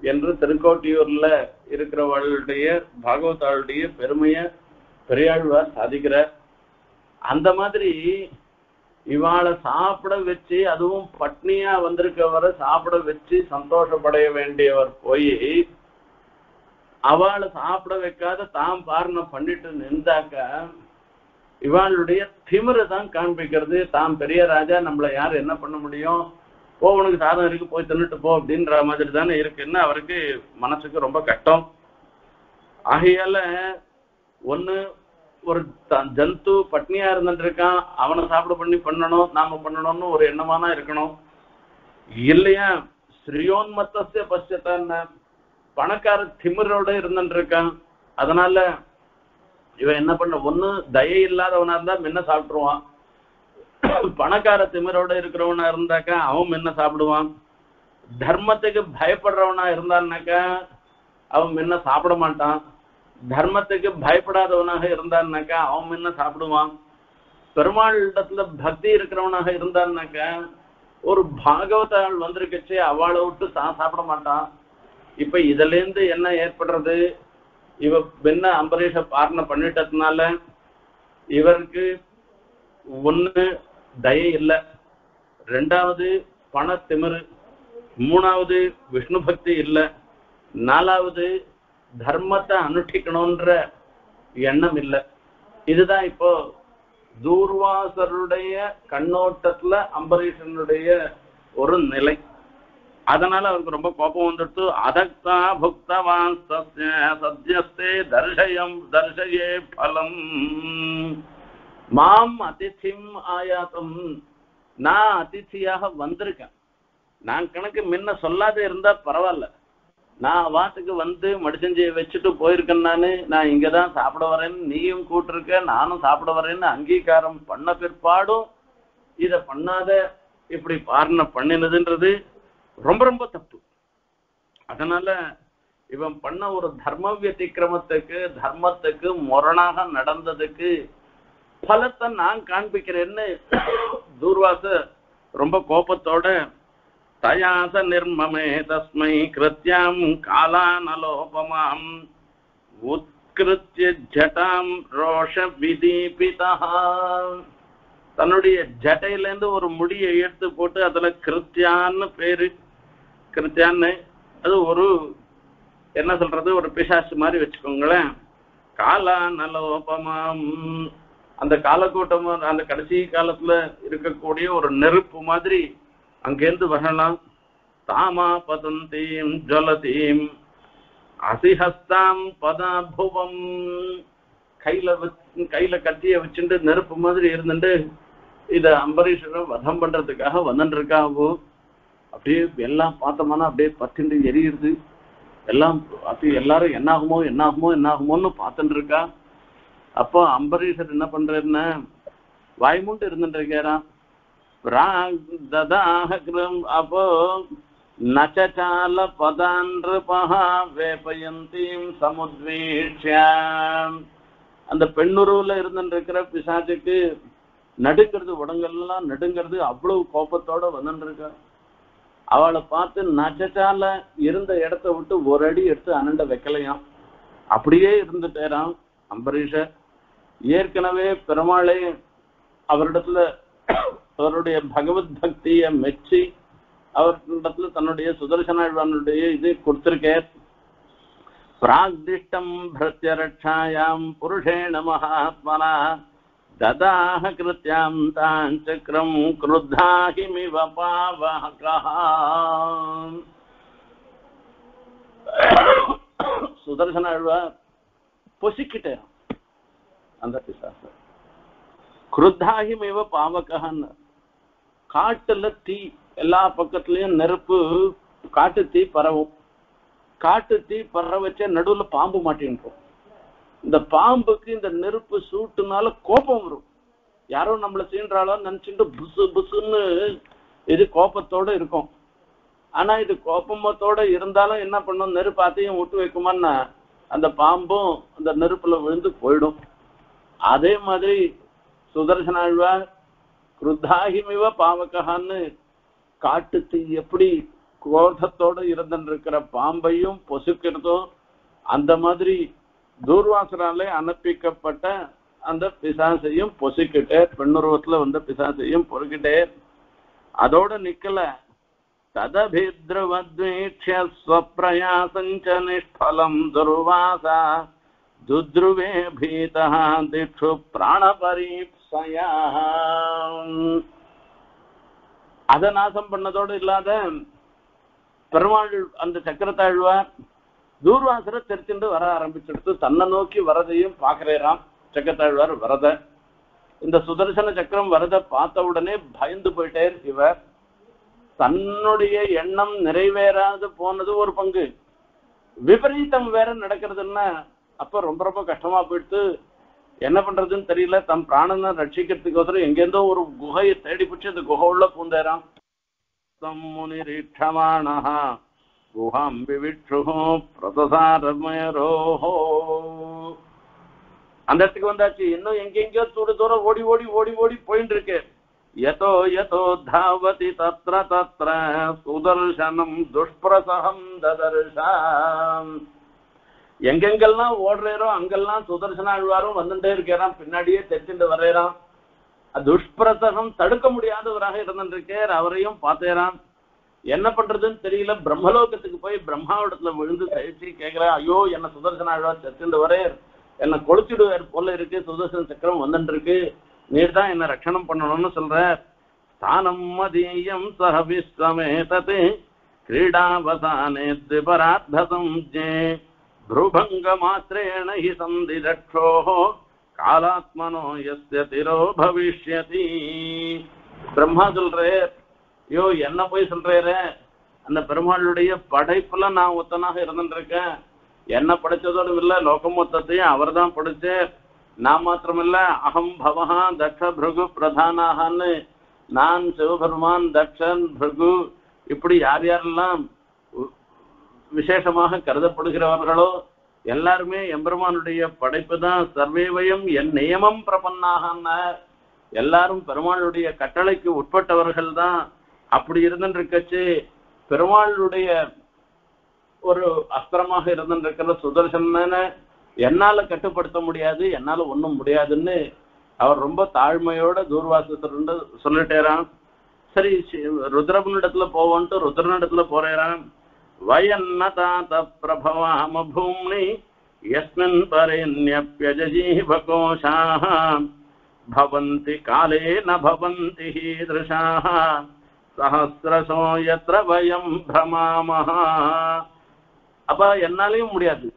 என்று திருக்கோட்டியூர்ல இருக்கிறவர்களுடைய பாகவதாளுடைய பெருமைய பெரியாழ்வார் சாதிக்கிறார். அந்த மாதிரி இவாளை சாப்பிட வச்சு அதுவும் பட்னியா வந்திருக்கவரை சாப்பிட வச்சு சந்தோஷப்படைய வேண்டியவர் போய் அவளை சாப்பிட வைக்காத தாம் பாரணம் பண்ணிட்டு நின்றாக்க இவாளுடைய திமிரை தான் காண்பிக்கிறது. தாம் பெரிய ராஜா நம்மளை யார் என்ன பண்ண முடியும்? போ உனக்கு சாதம் இருக்கு போய் தின்னுட்டு போ அப்படின்ற மாதிரி தானே இருக்குன்னு அவருக்கு மனசுக்கு ரொம்ப கஷ்டம். ஆகையால ஒண்ணு ஒரு ஜந்து பட்னியா இருந்துருக்கான் இருக்கான் அவனை சாப்பிட பண்ணி பண்ணணும் நாம பண்ணணும்னு ஒரு எண்ணமானா இருக்கணும். இல்லையா? ஸ்ரீயோன்மத்தசிய பட்சத்தான பணக்கார திமிரோட இருந்துருக்கான் இருக்கான் அதனால இவன் என்ன பண்ண ஒண்ணு தயை இல்லாதவனா இருந்தா முன்ன சாப்பிட்டுருவான். பணக்கார திமிரோட இருக்கிறவனா இருந்தாக்கா அவன் முன்ன சாப்பிடுவான். தர்மத்துக்கு பயப்படுறவனா இருந்தான்னாக்கா அவன் முன்ன சாப்பிட மாட்டான். தர்மத்துக்கு பயப்படாதவனாக இருந்தான்னாக்கா அவன் என்ன சாப்பிடுவான். பெருமாள் இடத்துல பக்தி இருக்கிறவனாக இருந்தான்னாக்கா ஒரு பாகவதாள் வந்திருக்கச்சு அவளை விட்டு தான் சாப்பிட மாட்டான். இப்ப இதுல இருந்து என்ன ஏற்படுறது? இவ பின்ன அம்பரீஷ பாரணை பண்ணிட்டதுனால இவருக்கு ஒண்ணு தயை இல்ல. ரெண்டாவது பண திமிரு மூணாவது விஷ்ணு பக்தி இல்ல. நாலாவது தர்மத்தை அனுஷ்டிக்கணும்ன்ற எண்ணம் இல்லை இதுதான் இப்போ தூர்வாசருடைய கண்ணோட்டத்துல அம்பரீஷனுடைய ஒரு நிலை. அதனால அவருக்கு ரொம்ப கோபம் வந்துடுத்து அதக்தா புக்தவான் சத்ய சத்யஸ்தே தர்ஷயம் தர்ஷயே பலம். மாம் அதிதிம் ஆயாத்தம். நான் அதிதியாக வந்திருக்கேன். நான் கணக்கு முன்ன சொல்லாத இருந்தா பரவாயில்ல. நான் வாட்டுக்கு வந்து மடிசஞ்சியை வச்சுட்டு போயிருக்கேன் நானு. நான் இங்கதான் சாப்பிட வரேன்னு நீயும் கூட்டிருக்க நானும் சாப்பிட வரேன்னு அங்கீகாரம் பண்ண பிற்பாடும் இத பண்ணாத இப்படி பாரண பண்ணினதுன்றது ரொம்ப ரொம்ப தப்பு. அதனால இவன் பண்ண ஒரு தர்ம வியதிக்கிரமத்துக்கு தர்மத்துக்கு முரணாக நடந்ததுக்கு பலத்தை நான் காண்பிக்கிறேன்னு தூர்வாச ரொம்ப கோபத்தோட தயாச நிர்மமே தஸ்மை कृत्यां कालानलोपमाम् உத்கிருத்திய ஜட்டாம் ரோஷ விதீபிதா தன்னுடைய ஜட்டையிலேருந்து ஒரு முடியை எடுத்து போட்டு அதுல கிருத்தியான்னு பேரு. கிருத்தியான்னு அது ஒரு என்ன சொல்றது ஒரு பிசாசு மாதிரி வச்சுக்கோங்களேன். காலா நலோபமாம் அந்த காலக்கூட்டம் அந்த கடைசி காலத்துல இருக்கக்கூடிய ஒரு நெருப்பு மாதிரி அங்கேருந்து வரலாம் தாமா பதந்தீம் ஜலதீம் அசிஹஸ்தாம் பதாபுவம். கையில கையில கத்திய வச்சுட்டு நெருப்பு மாதிரி இருந்துட்டு இத அம்பரீஷரும் வதம் பண்றதுக்காக வந்துட்டு இருக்காவோ அப்படியே எல்லாம் பார்த்தோம்னா அப்படியே பத்திண்டு எரியுது எல்லாம் அப்படி எல்லாரும் என்னாகுமோ என்னாகுமோ என்னாகுமோன்னு பார்த்துட்டு இருக்கா அப்போ அம்பரீஷர் என்ன பண்றாருன்னா வாய்மூண்டு இருந்துட்டு இருக்காராம் பிராக்ததாஹம் அப்போ चालपदान् नृपः வேபயந்தீம் சமுத்வீஷ்யாம் அந்த பெண்ணுருவில் இருந்துருக்கிற இருக்கிற பிசாச்சுக்கு நடுங்கிறது உடங்கெல்லாம் நடுங்கிறது அவ்வளவு கோபத்தோட வந்துருக்க இருக்கா அவளை பார்த்து நச்சச்சால இருந்த இடத்த விட்டு ஒரு அடி எடுத்து அனண்ட வைக்கலையாம். அப்படியே இருந்துட்டேராம் அம்பரீஷ ஏற்கனவே பெருமாளே அவரிடத்துல அவருடைய பகவத் பக்திய மெச்சி அவரிடத்துல தன்னுடைய சுதர்சனாழ்வானுடைய இது கொடுத்திருக்கார். பிராக்திஷ்டம் பிரத்யரட்சாயாம் புருஷேண மகாத்மனா ததாஹ கிருத்தியாம் தான் சக்கரம் கிருத்தாஹிமிவ பாவகா சுதர்சனாழ்வார் பொசிக்கிட்டேன் அந்த பிசாச. குருத்தாகிமேவ பாவகன்னு காட்டுல தீ எல்லா பக்கத்துலயும் நெருப்பு காட்டு தீ பரவும். காட்டு தீ பரவ வச்ச நடுவுல பாம்பு மாட்டின்றோம். இந்த பாம்புக்கு இந்த நெருப்பு சூட்டுனால கோபம் வரும். யாரோ நம்மள சீன்றாலோ நினைச்சுட்டு புசு புசுன்னு இது கோபத்தோட இருக்கும். ஆனா இது கோபமத்தோட இருந்தாலும் என்ன பண்ணும்? நெருப்பு அதையும் விட்டு வைக்குமான்னா அந்த பாம்பும் அந்த நெருப்புல விழுந்து போயிடும். அதே மாதிரி சுதர்சனாழ்வார் குருத்தாகிமிவ பாவகன்னு காட்டு தீ எப்படி குரோதத்தோட இருந்திருக்கிற பாம்பையும் பொசுக்கிறதும் அந்த மாதிரி தூர்வாசனாலே அனுப்பிக்கப்பட்ட அந்த பிசாசையும் பொசுக்கிட்டே பெண்ணுருவத்துல வந்த பிசாசையும் பொறுக்கிட்டே அதோட நிக்கல ததபித்ருவத்வீக்ஷ ஸ்வப்பிரயாசஞ்ச நிஷ்பலம் துர்வாசா துத்ருவே பீதா திக்ஷு பிராணபரீப்சயா அத நாசம் பண்ணதோடு இல்லாத பெருமாள் அந்த சக்கரத்தாழ்வார் தூர்வாசரை தெரிச்சுண்டு வர ஆரம்பிச்சுடுத்து தன்னை நோக்கி வரதையும் பார்க்கிறேராம் சக்கரத்தாழ்வார் வரத. இந்த சுதர்சன சக்கரம் வரத பார்த்த உடனே பயந்து போயிட்டே இவர். தன்னுடைய எண்ணம் நிறைவேறாது போனது ஒரு பங்கு. விபரீதம் வேற நடக்கிறதுன்னா அப்ப ரொம்ப ரொம்ப கஷ்டமா போயிட்டு என்ன பண்றதுன்னு தெரியல. தம் பிராணனை ரட்சிக்கிறதுக்கோசரம் எங்கேருந்தோ ஒரு குகையை தேடி பிடிச்சி அந்த குகை உள்ள பூந்தேரான் தம் குஹாம் விவிட்சு பிரதசாரமயரோஹோ அந்த இடத்துக்கு வந்தாச்சு. இன்னும் எங்கெங்கயோ தூர தூரம் ஓடி ஓடி ஓடி ஓடி போயிட்டு இருக்கு யதோ யதோ தாவதி தத்ர தத்ர சுதர்சனம் துஷ்பிரசகம் ததர்ஷாம். எங்கெங்கெல்லாம் ஓடுறேரோ அங்கெல்லாம் சுதர்சன ஆழ்வாரும் வந்துட்டே இருக்கிறான். பின்னாடியே தெரிஞ்சுட்டு வர்றான் துஷ்பிரசகம் தடுக்க முடியாதவராக இருந்துருக்கார் அவரையும் பார்த்தேறான். என்ன பண்றதுன்னு தெரியல. பிரம்மலோகத்துக்கு போய் பிரம்மாவிடத்துல விழுந்து தயிச்சு கேட்கிறேன் ஐயோ என்ன சுதர்சன ஆழ்வா செத்துண்டு வரே என்னை கொளுத்திடுவார் போல இருக்கு. சுதர்சன சக்கரம் வந்துட்டு இருக்கு நீர் தான் என்ன ரட்சணம் பண்ணணும்னு சொல்ற. ஸ்தானம் மதீயம் சஹவிஸ்வமே தது கிரீடாவசானே திபராத்தம் ஜே. भ्रुभङ्गमात्रेण हि सन्धिदक्षोः कालात्मनो यस्य तिरो भविष्यति பிரம்மா சொல்றே ஐயோ என்ன போய் சொல்றேரு அந்த பெருமாளுடைய படைப்புல நான் ஒத்தனாக இருந்துருக்கேன் என்ன படைச்சதோடு இல்ல லோகம் மொத்தத்தையும் அவர் தான் படைச்சு நான் மாத்திரமில்ல அகம் பவஹா தக்ஷ பிருகு பிரதானாகன்னு நான் சிவபெருமான் தக்ஷன் பிருகு இப்படி யார் யாரெல்லாம் உ- விசேஷமாக கருதப்படுகிறவர்களோ எல்லாருமே எம்பெருமானுடைய படைப்பு தான் சர்வேவயம் என் நியமம் பிரபன்னாக எல்லாரும் பெருமாளுடைய கட்டளைக்கு உட்பட்டவர்கள் தான் அப்படி இருந்துருக்கச்சு பெருமாளுடைய ஒரு அஸ்திரமாக இருந்துருக்கிற சுதர்சன என்னால கட்டுப்படுத்த முடியாது என்னால ஒண்ணும் முடியாதுன்னு அவர் ரொம்ப தாழ்மையோட தூர்வாசத்திலிருந்து சொல்லிட்டேரான் சரி ருத்ரபனிடத்துல போவோன்ட்டு ருத்ரனிடத்துல போறேரான் வயன்னதாத பிரபவாம பூம்னி யஸ்மின் பரேண்யப்யஜீவகோஷாः भवन्ति काले न भवन्ति हीदृशाः சஹசிரசோ எத்திர வயம் பிரமாமஹா அப்ப என்னாலையும் முடியாது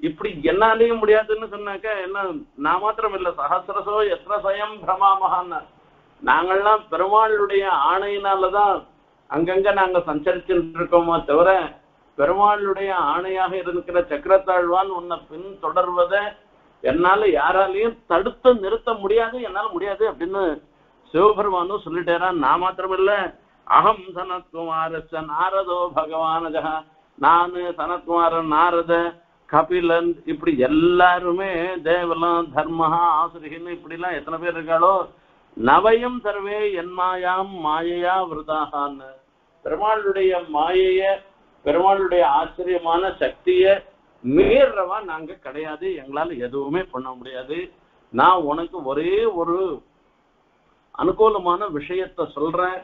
இப்படி என்னாலையும் முடியாதுன்னு சொன்னாக்க என்ன நான் மாத்திரம் இல்ல சஹசிரசோ எத்திர சயம் பிரமாமஹான்னு நாங்கள்லாம் பெருமாளுடைய ஆணையினாலதான் அங்கங்க நாங்க சஞ்சரிச்சுட்டு இருக்கோமோ தவிர பெருமாளுடைய ஆணையாக இருக்கிற சக்கரத்தாழ்வான் உன்னை பின் தொடர்வதை என்னால யாராலையும் தடுத்து நிறுத்த முடியாது என்னால முடியாது அப்படின்னு சிவபெருமானும் சொல்லிட்டேறான் நான் மாத்திரம் இல்ல அகம் சனத்குமாரச்ச நாரதோ பகவானஜா. நானு சனத்குமாரன் நாரத கபிலன் இப்படி எல்லாருமே தேவலம் தர்மஹா ஆசிரியன்னு இப்படி எல்லாம் எத்தனை பேர் இருக்காளோ நவையும் சர்வே என் மாயாம் மாயையா விரதாகான்னு. பெருமாளுடைய மாயைய பெருமாளுடைய ஆச்சரியமான சக்திய மீறவா நாங்க கிடையாது. எங்களால எதுவுமே பண்ண முடியாது. நான் உனக்கு ஒரே ஒரு அனுகூலமான விஷயத்த சொல்றேன்.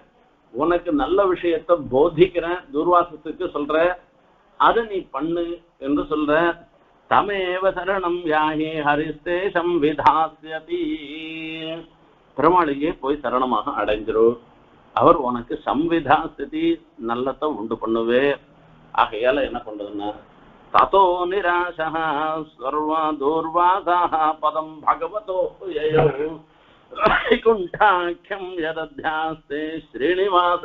உனக்கு நல்ல விஷயத்த போதிக்கிறேன். துர்வாசத்துக்கு சொல்றேன். அதை நீ பண்ணு என்று சொல்ற தமேவ சரணம் யாஹி ஹரிஸ்தேஷம் விதாசியதி பெருமாளையே போய் சரணமாக அடைஞ்சிரு. அவர் உனக்கு சம்விதா ஸ்திதி நல்லத்தை உண்டு பண்ணுவே. ஆகையால என்ன பண்றதுன்னா ததோ நிராசா சர்வா தூர்வாசாः பதம் பகவதோ வைகுண்டாக்கியம் யதத்யாஸ்தே ஸ்ரீனிவாச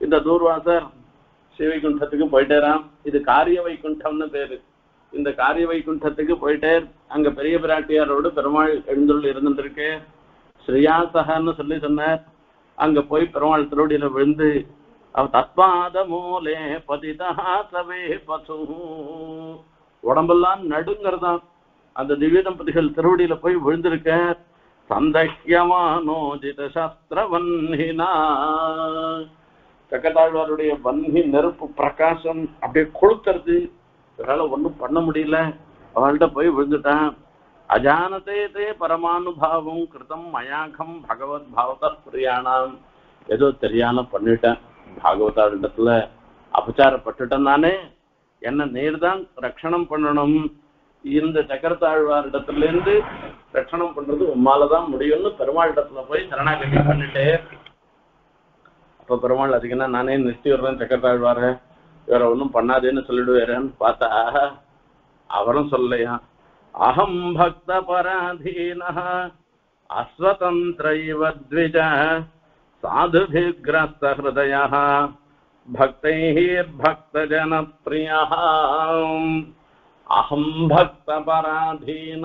இந்த தூர்வாசர் ஸ்ரீவைகுண்டத்துக்கு போயிட்டேராம். இது காரிய வைகுண்டம்னு பேரு. இந்த காரிய வைகுண்டத்துக்கு போயிட்டே அங்க பெரிய பிராட்டியாரோடு பெருமாள் எழுந்துள்ள இருந்துருக்கு. ஸ்ரீயாசகன்னு சொல்லி சொன்னார். அங்க போய் பெருமாள் திருவடியில விழுந்து அவ தத்பாத மூலே பதிதா சவே பசு. உடம்பெல்லாம் நடுங்கிறதான் அந்த திவ்ய தம்பதிகள் திருவடியில போய் விழுந்திருக்க சந்தக்கியமானோஜித சஸ்திரவன்னினா சக்கத்தாழ்வாருடைய வன்னி நெருப்பு பிரகாசம் அப்படியே கொளுத்துறது. இவரால ஒண்ணும் பண்ண முடியல. அவள்கிட்ட போய் விழுந்துட்டான். அஜானதே தே பரமானுபாவம் கிருதம் மயாகம் பகவத் பாவத பிரியாணாம். ஏதோ தெரியாம பண்ணிட்டேன். பாகவதாரிடத்துல அபச்சாரப்பட்டுட்டேன் நானே. என்ன நீர் தான் ரட்சணம் பண்ணணும். இந்த சக்கரத்தாழ்வாரிடத்துல இருந்து ரட்சணம் பண்றது உம்மாலதான் முடியும்னு பெருமாள் இடத்துல போய் சரணாகதி பண்ணிட்டே. அப்ப பெருமாள் அதுக்குன்னா நானே நிறுத்தி வர்றேன் சக்கரத்தாழ்வார. வேற ஒன்றும் பண்ணாதேன்னு சொல்லிடுவேறேன்னு பார்த்தா அவரும் சொல்லலையா? அகம் பக்த பராதீன அஸ்வதந்திரைவ த்விஜ சாதுபிகிரஸ்த ஹிருதய பக்தைர்பக்தஜனப்பிரிய அகம் பக்த பராதீன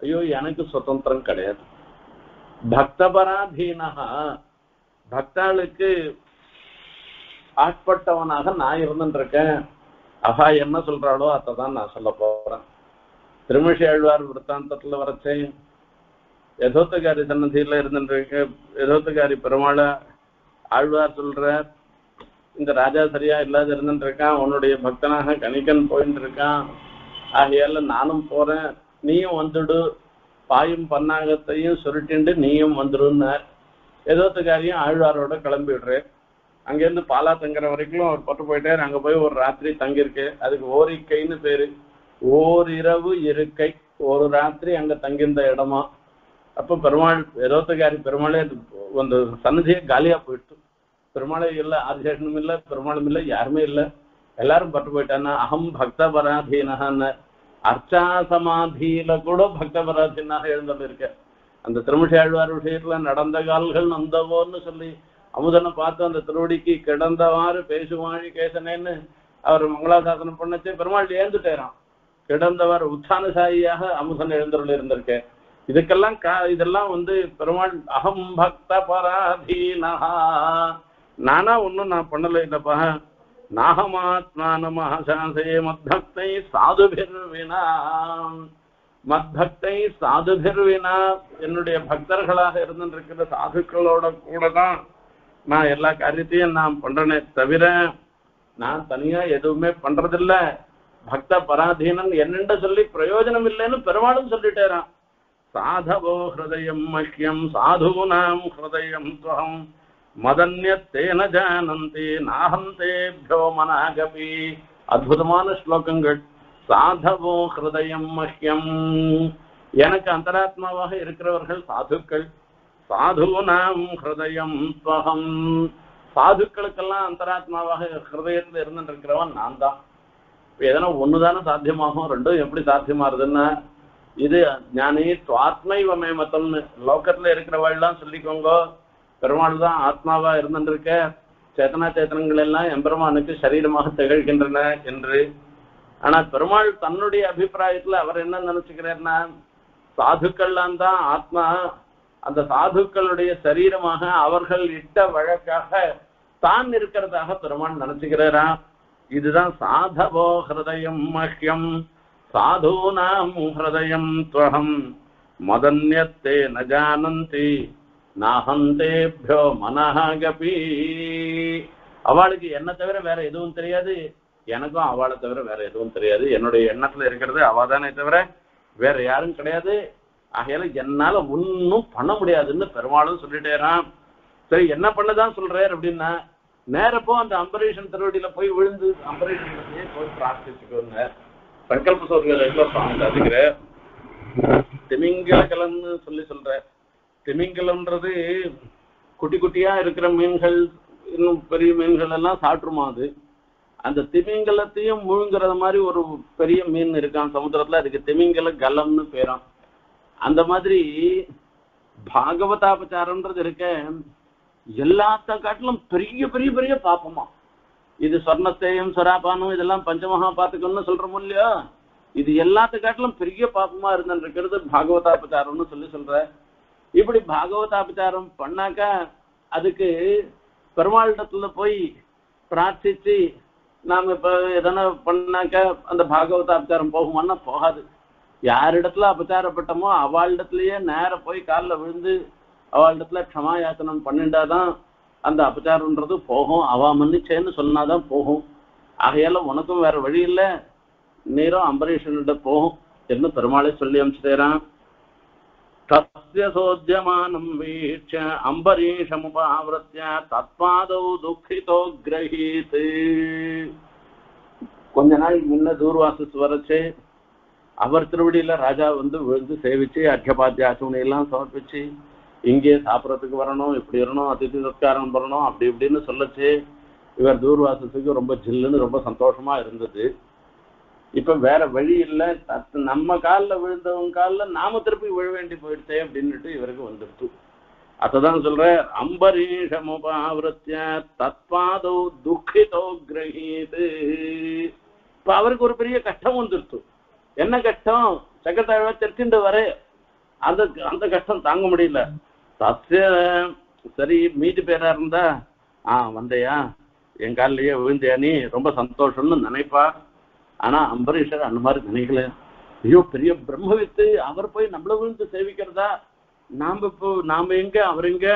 ஐயோ எனக்கு சுதந்திரம் கிடையாது. பக்த பராதீனஹா பக்தாளுக்கு ஆட்பட்டவனாக நான் இருந்துருக்கேன். இருக்கேன் அவா என்ன சொல்றாளோ அதை தான் நான் சொல்ல போறேன். திருமிஷி ஆழ்வார் விற்த்தாந்தத்துல வரச்சே யதோத்தகாரி சன்னதியில இருந்துருக்கு யதோத்தகாரி பெருமாள ஆழ்வார் சொல்றார். இந்த ராஜா சரியா இல்லாத இருந்துட்டு இருக்கான் உன்னுடைய பக்தனாக கணிக்கன் போயிட்டு இருக்கான் ஆகையால நானும் போறேன். நீயும் வந்துடு. பாயும் பன்னாகத்தையும் சுருட்டிண்டு நீயும் வந்துடுன்னார். யதோத்தகாரியும் ஆழ்வாரோட கிளம்பி விடுறேன் அங்கேருந்து பாலா தங்குற வரைக்கும் அவர் பட்டு போயிட்டாரு. அங்க போய் ஒரு ராத்திரி தங்கியிருக்கு. அதுக்கு ஓரிக்கைன்னு பேரு. ஓரிரவு இருக்கை. ஒரு ராத்திரி அங்க தங்கியிருந்த இடமா. அப்ப பெருமாள் இருபத்தகாரி பெருமாளே அந்த சன்னதியே காலியா போயிட்டு பெருமாளே இல்ல ஆதிசேஷனும் இல்ல பெருமாளும் இல்ல யாருமே இல்ல. எல்லாரும் பட்டு போயிட்டான்னா அகம் பக்த பராதீனன்னு அர்ச்சா சமாதியில கூட பக்த பராதீனாக எழுந்தது இருக்க. அந்த திருமிஷி ஆழ்வார் விஷயத்துல நடந்த கால்கள் நந்தவோன்னு சொல்லி அமுதனை பார்த்து அந்த திருவடிக்கு கிடந்தவாறு பேசுவாழி கேசனேன்னு அவர் மங்களாசாசனம் பண்ணச்சு பெருமாள் ஏந்துட்டேரான் கிடந்தவர் உத்தானசாயியாக அமுதன் எழுந்தருள் இருந்திருக்கேன் இதுக்கெல்லாம் கா இதெல்லாம் வந்து பெருமாள் அகம் பக்த பராதீனா. நானா ஒண்ணும் நான் பண்ணல இல்லப்பா. நாகமாத்மான மகாசாசே மத்பக்தை சாதுபிர்வினா மத்பக்தை சாதுபிர்வினா என்னுடைய பக்தர்களாக இருந்திருக்கிற சாதுக்களோட கூட தான் நான் எல்லா காரியத்தையும் நான் பண்றேனே தவிர நான் தனியா எதுவுமே பண்றதில்ல. பக்த பராதீனன் என்னென்று சொல்லி பிரயோஜனம் இல்லைன்னு பெருமாளும் சொல்லிட்டேரான் சாதவோ ஹிருதயம் மஹ்யம் சாதுனாம் ஹிருதயம் துவம். மதன்யத்தேன ஜானந்தி நாகந்தேபியோ மனாகபி அற்புதமான ஸ்லோகங்கள். சாதவோ ஹிருதயம் மஹ்யம். எனக்கு அந்தராத்மாவாக இருக்கிறவர்கள் சாதுக்கள். சாதுனாம் ஹிருதயம் ஸ்வகம் சாதுக்களுக்கெல்லாம் அந்தராத்மாவாக ஹிருதயத்தில் இருந்துட்டு இருக்கிறவன் நான் தான். எதனா ஒண்ணுதானே சாத்தியமாகும்? ரெண்டும் எப்படி சாத்தியமாறுதுன்னா இது ஞானி துவாத்மைவ மேமத்தம்னு லோக்கத்துல இருக்கிறவள்லாம் சொல்லிக்கோங்க பெருமாள் தான் ஆத்மாவா இருந்துருக்க சேத்தனா சேத்தனங்கள் எல்லாம் எம்பெருமானுக்கு சரீரமாக திகழ்கின்றன என்று. ஆனா பெருமாள் தன்னுடைய அபிப்பிராயத்துல அவர் என்ன நினைச்சுக்கிறார்னா சாதுக்கள்லாம் தான் ஆத்மா அந்த சாதுக்களுடைய சரீரமாக அவர்கள் இட்ட வழக்காக தான் இருக்கிறதாக பெருமாள் நினைச்சுக்கிறாரா இதுதான் சாதவோ ஹிருதயம் மஹ்யம் சாதூனாம் ஹிருதயம் துவகம் மதன்யத்தே ந ஜானந்தி நாஹந்தேபியோ மனஹகபி. அவளுக்கு என்ன தவிர வேற எதுவும் தெரியாது. எனக்கும் அவளை தவிர வேற எதுவும் தெரியாது. என்னுடைய எண்ணத்துல இருக்கிறது அவ தானே தவிர வேற யாரும் கிடையாது. ஆகையால என்னால ஒன்னும் பண்ண முடியாதுன்னு பெருமாளும் சொல்லிட்டேறான். சரி என்ன பண்ணதான் சொல்றாரு அப்படின்னா நேரப்போ அந்த அம்பரீஷன் திருவடியில போய் விழுந்து அம்பரீஷன் போய் பிரார்த்திச்சுக்கோங்க. சங்கல்ப சோதனை ரெகுலர் அதுக்கிற திமிங்கலகலம்னு சொல்லி சொல்ற திமிங்கலம்ன்றது குட்டி குட்டியா இருக்கிற மீன்கள் இன்னும் பெரிய மீன்கள் எல்லாம் சாப்பிட்டுருமா அது? அந்த திமிங்கலத்தையும் முழுங்குறது மாதிரி ஒரு பெரிய மீன் இருக்கான் சமுத்திரத்துல. அதுக்கு திமிங்கல கலம்னு பேராம். அந்த மாதிரி பாகவதாபச்சாரம்ன்றது இருக்க எல்லாத்த காட்டிலும் பெரிய பெரிய பெரிய பாப்பமா. இது சொர்ணத்தேயம் சொராபானம் இதெல்லாம் பஞ்சமகா பாத்துக்கணும்னு சொல்றோம் இல்லையா? இது எல்லாத்த காட்டிலும் பெரிய பாப்பமா இருந்திருக்கிறது பாகவதாபச்சாரம்னு சொல்லி சொல்ற. இப்படி பாகவதாபச்சாரம் பண்ணாக்கா அதுக்கு பெருமாளிடத்துல போய் பிரார்த்திச்சு நாம இப்ப எதனா பண்ணாக்கா அந்த பாகவதாபச்சாரம் போகுமான்னா போகாது. யாரிடத்துல அபச்சாரப்பட்டமோ அவளிடத்துலயே நேர போய் காலில் விழுந்து அவளிடத்துல க்ஷமா யாத்தனம் பண்ணிண்டாதான் அந்த அபச்சாரம்ன்றது போகும். அவ மன்னிச்சேன்னு சொன்னாதான் போகும். ஆகையால உனக்கும் வேற வழி இல்லை. நேரம் அம்பரீஷனிட போகும். என்று பெருமாளை சொல்லி அனுப்பிச்சுட்டேறான் தஸ்ய சோத்தியமானம் வீட்ச அம்பரீஷமுபாவிரத்ய தத்பாதௌ துக்கிதோ கிரகீத் கொஞ்ச நாள் முன்ன தூர்வாசஸ் வரச்சே. அவர் திருவடியில ராஜா வந்து விழுந்து சேவிச்சு அர்க்கபாத்திய ஆச்சமணி எல்லாம் சமர்ப்பிச்சு இங்கே சாப்பிட்றதுக்கு வரணும் இப்படி வரணும் அதிதி சத்காரம் பண்ணணும் அப்படி இப்படின்னு சொல்லச்சு. இவர் தூர்வாசத்துக்கு ரொம்ப ஜில்லுன்னு ரொம்ப சந்தோஷமா இருந்தது. இப்ப வேற வழி இல்லை. தத்து நம்ம காலில் விழுந்தவங்க காலில் நாம திருப்பி விழ வேண்டி போயிடுச்சே அப்படின்னுட்டு இவருக்கு வந்துடுச்சு. அததான் சொல்ற அம்பரீஷமுபாவிரத்திய தத்பாதோ துக்கிதோ கிரகீது. இப்ப அவருக்கு ஒரு பெரிய கஷ்டம் வந்துடுச்சு. என்ன கஷ்டம்? சக்கரத்தாழ்வா தெற்கின்ற வரை அந்த அந்த கஷ்டம் தாங்க முடியல. சத்திய சரி மீதி பேரா இருந்தா ஆ வந்தையா? என் காலிலேயே விழுந்தியா நீ? ரொம்ப சந்தோஷம்னு நினைப்பா? ஆனா அம்பரீஷர் அந்த மாதிரி நினைக்கல. ஐயோ பெரிய பிரம்மவித்து அவர் போய் நம்மள விழுந்து சேவிக்கிறதா? நாம இப்போ நாம எங்க அவர் எங்க?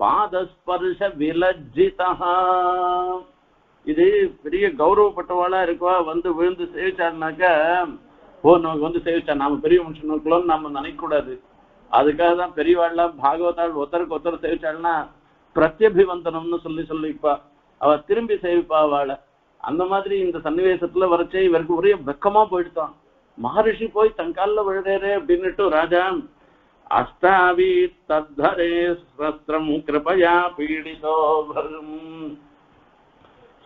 பாதஸ்பர்ஷ விலஜிதா இது பெரிய கௌரவப்பட்டவாளா இருக்கவா? வந்து விழுந்து சேவிச்சாருனாக்க ஓ நமக்கு வந்து சேவிச்சா நாம பெரிய மனுஷனுக்குள்ளோன்னு நம்ம நினைக்க கூடாது அதுக்காக தான் பெரியவாள்லாம் பாகவதாள் ஒருத்தருக்கு ஒருத்தர் சேவிச்சாள்னா பிரத்யபிவந்தனம்னு சொல்லி சொல்லிப்பா. அவ திரும்பி சேவிப்பா அவளை. அந்த மாதிரி இந்த சன்னிவேசத்துல வரைச்சே இவருக்கு ஒரே வெக்கமா போயிடுதான். மகரிஷி போய் தன் காலில் விழுறேரே அப்படின்னுட்டு ராஜா அஷ்டாவி தத்தரே சஸ்திரம் கிருபயா பீடிதோ பரும்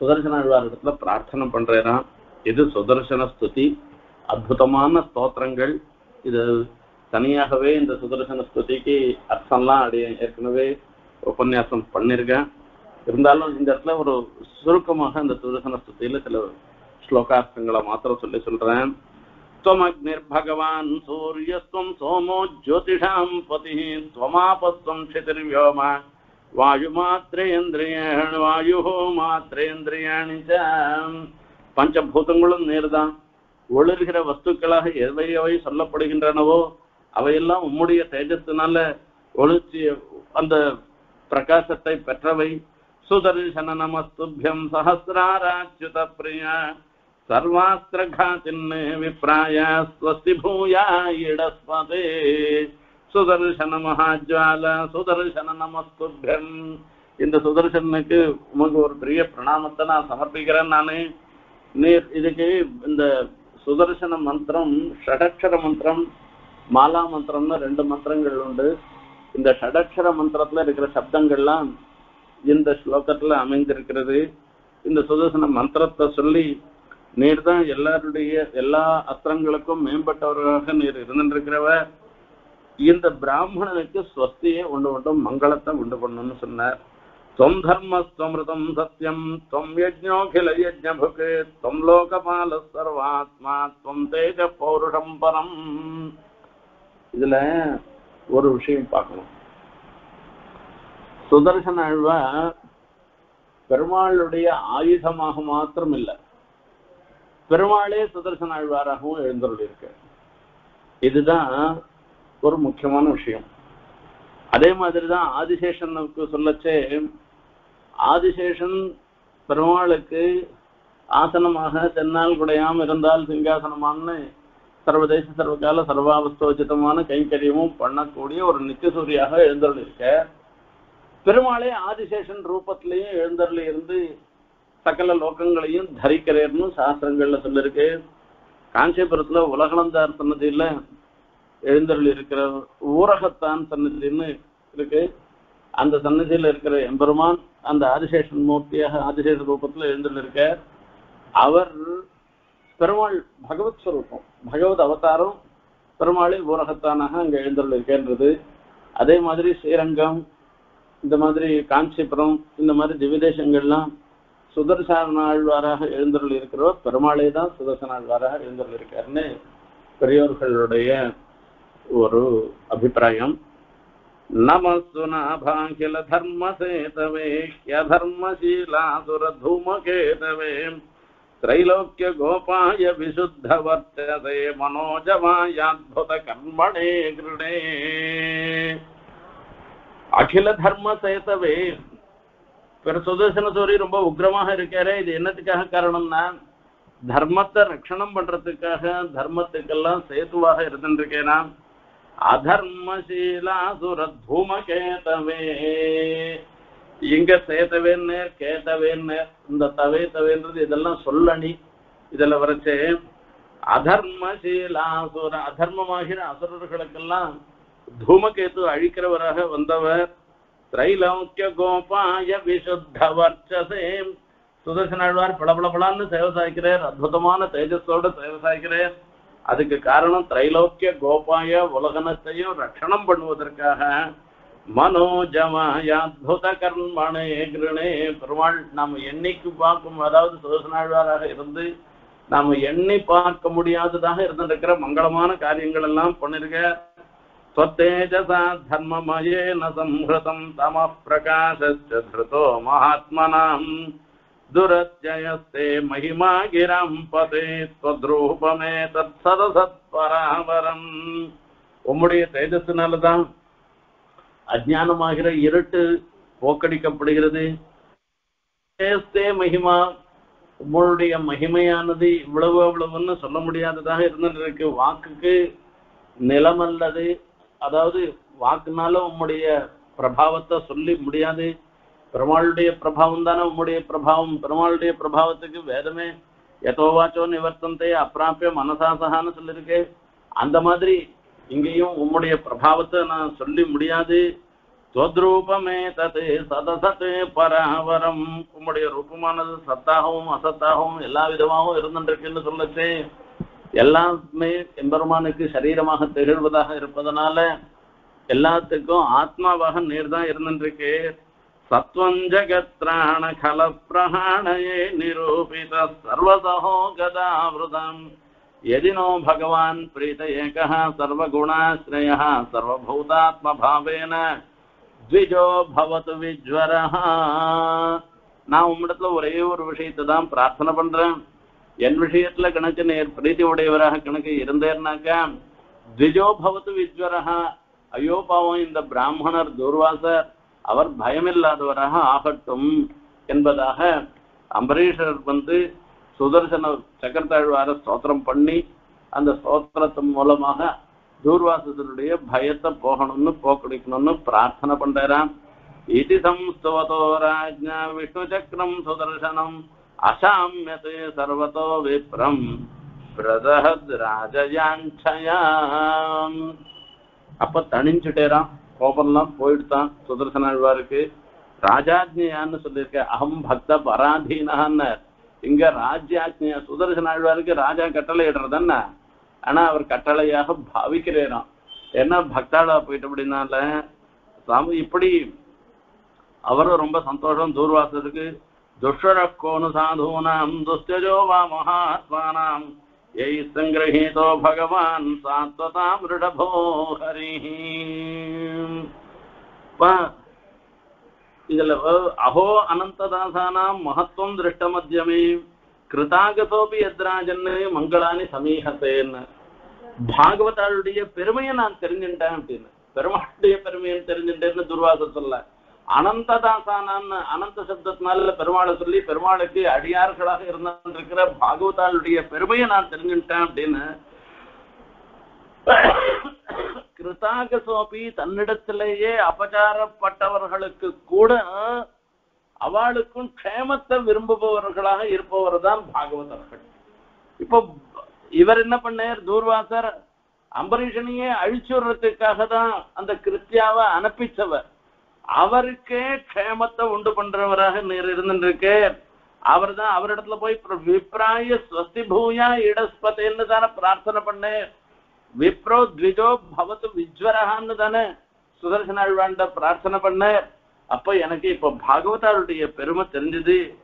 சுதர்சன இடத்துல பிரார்த்தனை பண்றேராம் இது சுதர்சன ஸ்துதி. அற்புதமான ஸ்தோத்திரங்கள் இது தனியாகவே இந்த சுதர்சன ஸ்துதிக்கு அர்த்தம்லாம் அடைய ஏற்கனவே உபன்யாசம் பண்ணியிருக்கேன் இருந்தாலும் இந்த இடத்துல ஒரு சுருக்கமாக இந்த சுதர்சன ஸ்துதியில சில ஸ்லோகார்த்தங்களை மாத்திரம் சொல்லி சொல்றேன் त्वमग्निर्भगवान् सूर्यस्त्वं सोमो ज्योतिषां पतिः त्वमापस्त्वं क्षितिर्व्योम வாயுமாத்திரேந்திரியாணி வாயு மாத்திரேந்திரியாணி பஞ்சபூதங்களும் நேர்தான் ஒளிர்கிற வஸ்துக்களாக எவை எவை சொல்லப்படுகின்றனவோ அவையெல்லாம் உம்முடைய தேஜத்தினால ஒளிர்ச்சி அந்த பிரகாசத்தை பெற்றவை. சுதர்சன நமஸ்துபியம் சஹசிராராச்சுத பிரியா சர்வாஸ்திரகாத்தின் விப்ராய ஸ்வஸ்தி பூயா இடஸ்பதே சுதர்சன மகாஜ்வால சுதர்சன நமஸ்துபியம் இந்த சுதர்சனுக்கு உமக்கு ஒரு பெரிய பிரணாமத்தை நான் சமர்ப்பிக்கிறேன் நானு. நீர் இதுக்கு இந்த சுதர்சன மந்திரம் ஷடக்ஷர மந்திரம் மாலா மந்திரம்னு ரெண்டு மந்திரங்கள் உண்டு. இந்த ஷடக்ஷர மந்திரத்துல இருக்கிற சப்தங்கள்லாம் இந்த ஸ்லோகத்துல அமைந்திருக்கிறது. இந்த சுதர்சன மந்திரத்தை சொல்லி நீர் தான் எல்லாருடைய எல்லா அஸ்திரங்களுக்கும் மேம்பட்டவராக நீர் இருந்திருக்கிறவ இந்த பிராமணனுக்கு ஸ்வஸ்தியை உண்டு உண்டும் மங்களத்தை உண்டு பண்ணணும்னு சொன்னார். त्वं धर्मस्त्वमृतं सत्यं त्वं यज्ञोऽखिल यज्ञभुक् त्वं लोकपालः सर्वात्मा त्वं तेज पौरुषं பரம் இதுல ஒரு விஷயம் பார்க்கணும் சுதர்சன அழ்வா பெருமாளுடைய ஆயுதமாக மாத்திரம் இல்லை பெருமாளே சுதர்சன ஆழ்வாராகவும் எழுந்தருளிருக்கு இதுதான் ஒரு முக்கியமான விஷயம் அதே மாதிரிதான் ஆதிசேஷனுக்கு சொல்லச்சே ஆதிசேஷன் பெருமாளுக்கு ஆசனமாக தென்னால் குடையாம இருந்தால் சிங்காசனமான்னு சர்வதேச சர்வகால சர்வாவஸ்தோச்சிதமான கைங்கரியமும் பண்ணக்கூடிய ஒரு நித்தியசூரியாக எழுந்தருளிருக்க பெருமாளே ஆதிசேஷன் ரூபத்திலையும் எழுந்தருளி இருந்து சகல லோகங்களையும் தரிக்கிறேர்னு சாஸ்திரங்கள்ல சொல்லிருக்கு காஞ்சிபுரத்துல உலகளந்தார் சன்னதியில எழுந்தருள் இருக்கிற ஊரகத்தான் சன்னதின்னு இருக்கு. அந்த சன்னதியில இருக்கிற எம்பெருமான் அந்த ஆதிசேஷன் மூர்த்தியாக ஆதிசேஷ ரூபத்துல எழுந்துள்ளிருக்கார் அவர் பெருமாள் பகவத் ஸ்வரூபம் பகவத் அவதாரம் பெருமாளே ஊரகத்தானாக அங்க எழுந்துள்ளிருக்கேன்றது அதே மாதிரி ஸ்ரீரங்கம் இந்த மாதிரி காஞ்சிபுரம் இந்த மாதிரி திவிதேசங்கள்லாம் சுதர்சன ஆழ்வாராக எழுந்தருள் இருக்கிறவர் பெருமாளே தான் சுதர்சன ஆழ்வாராக எழுந்தருள் இருக்காருன்னு பெரியோர்களுடைய ஒரு அபிப்பிராயம். நமசுனாபாகில தர்மசேதவே யதர்மசீலாசுர தூமகேதவே त्रैलोक्य गोपाय विशुद्ध वर्तते मनोजवायाद्भुत कर्मणे गृणे அகில தர்ம சேத்தவே பிற சுதர்சன சூரி ரொம்ப உக்ரமாக இருக்காரு இது என்னத்துக்காக காரணம்னா தர்மத்தை ரட்சணம் பண்றதுக்காக தர்மத்துக்கெல்லாம் சேத்துவாக இருந்துருக்கேனா அதர்மசீலாசுர தூமகேதவே இங்க சேத்தவேன்னு கேட்டவேன்னு இந்த தவே தவேன்றது இதெல்லாம் சொல்லணி இதுல வரைச்சு அதர்மசீலாசுர அதர்மமாகிற அசுரர்களுக்கெல்லாம் தூமகேது அழிக்கிறவராக வந்தவர் திரைலௌக்கிய கோபாய விசுத்த வர்ச்சசே சுதர்சனாழ்வார் பளபளபளான்னு சேவை சாய்க்கிறார் அற்புதமான தேஜஸோடு சேவை சாய்க்கிறார் அதுக்கு காரணம் திரைலோக்கிய கோபாய உலகனத்தையும் ரட்சணம் பண்ணுவதற்காக மனோஜமாயாத்புத கர்மணே கிருணே பெருமாள் நாம் எண்ணிக்கு பார்க்கும் அதாவது சோசனாழ்வாராக இருந்து நாம எண்ணி பார்க்க முடியாததாக இருந்திருக்கிற மங்களமான காரியங்கள் எல்லாம் பண்ணிருக்க ஸ்வத்தேஜசா தர்மமயே நம்ஹிருதம் தம பிரகாஷ்டோ மகாத்மனாம். महात्मनाम् दुरत्ययस्ते महिमा गिरम् पते त्वद्रूपमे தத்சதசத்பராபரம் உம்முடைய தேஜஸ்னாலதான் அஜானமாகிற இருட்டு போக்கடிக்கப்படுகிறது தேஸ்தே மகிமா உங்களுடைய மகிமையானது இவ்வளவு அவ்வளவுன்னு சொல்ல முடியாததாக இருந்திருக்கு வாக்குக்கு நிலமல்லது அதாவது வாக்குனால உம்முடைய பிரபாவத்தை சொல்லி முடியாது பெருமாளுடைய பிரபாவம் தானே உம்முடைய பிரபாவம். பெருமாளுடைய பிரபாவத்துக்கு வேதமே எதோவாச்சோ நிவர்த்தந்தே அப்பிராப்பிய மனசாசகான்னு சொல்லிருக்கு அந்த மாதிரி இங்கேயும் உம்முடைய பிரபாவத்தை நான் சொல்லி முடியாது. தொத்ரூபமே தது சதசத்து பராவரம். உம்முடைய ரூபமானது சத்தாகவும் அசத்தாகவும் எல்லா விதமாகவும் இருந்துருக்குன்னு சொல்லச்சு. எல்லாமே எம்பெருமானுக்கு சரீரமாக திகழ்வதாக இருப்பதனால எல்லாத்துக்கும் ஆத்மாவாக நீர் தான் இருந்துருக்கு சத்வம் ஜகத்ராண கல பிரஹாணயே நிரூபித சர்வசகோ கதாவிரதம் यदिनो भगवान् प्रीत एकः सर्वगुणाश्रयः सर्वभूतात्मभावेन द्विजो भवतु विज्वरः நான் உம்மிடத்துல ஒரே ஒரு விஷயத்தை தான் பிரார்த்தனை பண்றேன் என் விஷயத்துல கணக்கு நேர் பிரீத்தி உடையவராக கணக்கு இருந்தேர்னாக்கா திஜோ பவத்து விஜ்வரஹா ஐயோ பாவம் இந்த பிராமணர் துர்வாசர் அவர் பயமில்லாதவராக ஆகட்டும் என்பதாக அம்பரீஷர் வந்து சுதர்சன சக்கரத்தாழ்வார ஸ்தோத்திரம் பண்ணி அந்த ஸ்தோத்திரத்தின் மூலமாக தூர்வாசத்தினுடைய பயத்தை போகணும்னு போக்கடிக்கணும்னு பிரார்த்தனை பண்றாராம். இது சம்ஸ்தவதோ ராஜா விஷ்ணு சக்கரம் சுதர்சனம் அசாமியதே சர்வதோ விப்ரம் பிரதஹத் ராஜயாஞ்சயாம் அப்ப தணிஞ்சுட்டேரான் கோபம்லாம் போயிடுதான் சுதர்சனாழ்வாருக்கு ராஜாஜ்ஞான்னு சொல்லியிருக்க அகம் பக்த பராதீனான்னு இங்க ராஜ்யாஜ்ஞா சுதர்சன ஆழ்வாருக்கு ராஜா கட்டளை இடுறதுன்னா ஆனா அவர் கட்டளையாக பாவிக்கிறேராம் ஏன்னா பக்தாளா போயிட்டு அப்படின்னால சாமி இப்படி அவரும் ரொம்ப சந்தோஷம் தூர்வாசத்துக்கு துஷ்வர கோனு சாதூனாம் துஸ்தஜோ வா மகாத்மானாம் யை சங்கிரஹீதோ பகவான் சாத்வதாம் ரிடபோ ஹரி இதுல அஹ், அஹோ அனந்ததாசானாம் மகத்துவம் திருஷ்டமத்தியமே கிருதாகதோபி எத்ராஜன்னு மங்களானி சமீகத்தேன்னு பாகவதாளுடைய பெருமையை நான் தெரிஞ்சுட்டேன் அப்படின்னு பெருமாளுடைய பெருமையை தெரிஞ்சுட்டேன்னு துர்வாசர் சொல்ல அனந்ததாசானான்னு அனந்த சப்தத்தினால பெருமாளை சொல்லி பெருமாளுக்கு அடியார்களாக இருந்திருக்கிற பாகவதாளுடைய பெருமையை நான் தெரிஞ்சுட்டேன் அப்படின்னு கிருதாகசோபி தன்னிடத்திலேயே அபச்சாரப்பட்டவர்களுக்கு கூட அவளுக்கும் க்ஷேமத்தை விரும்புபவர்களாக இருப்பவர் தான் பாகவதர்கள். இப்போ இவர் என்ன பண்ணார்? தூர்வாசர் அம்பரீஷனையே அழிச்சுடுறதுக்காக தான் அந்த கிருத்தியாவை அனுப்பிச்சவர். அவருக்கே க்ஷேமத்தை உண்டு பண்றவராக நீர் இருந்துருக்கு. அவர் தான் அவரிடத்துல போய் பிர- விப்ராய ஸ்வஸ்தி பூயா இடஸ்பதேன்னு தானே பிரார்த்தனை பண்ணேன் விப்ரோ த்விஜோ பவத்து விஜ்வரஹான்னு தானே சுதர்சனாழ்வாண்ட பிரார்த்தனை பண்ண. அப்ப எனக்கு இப்ப பாகவதாருடைய பெருமை தெரிஞ்சது.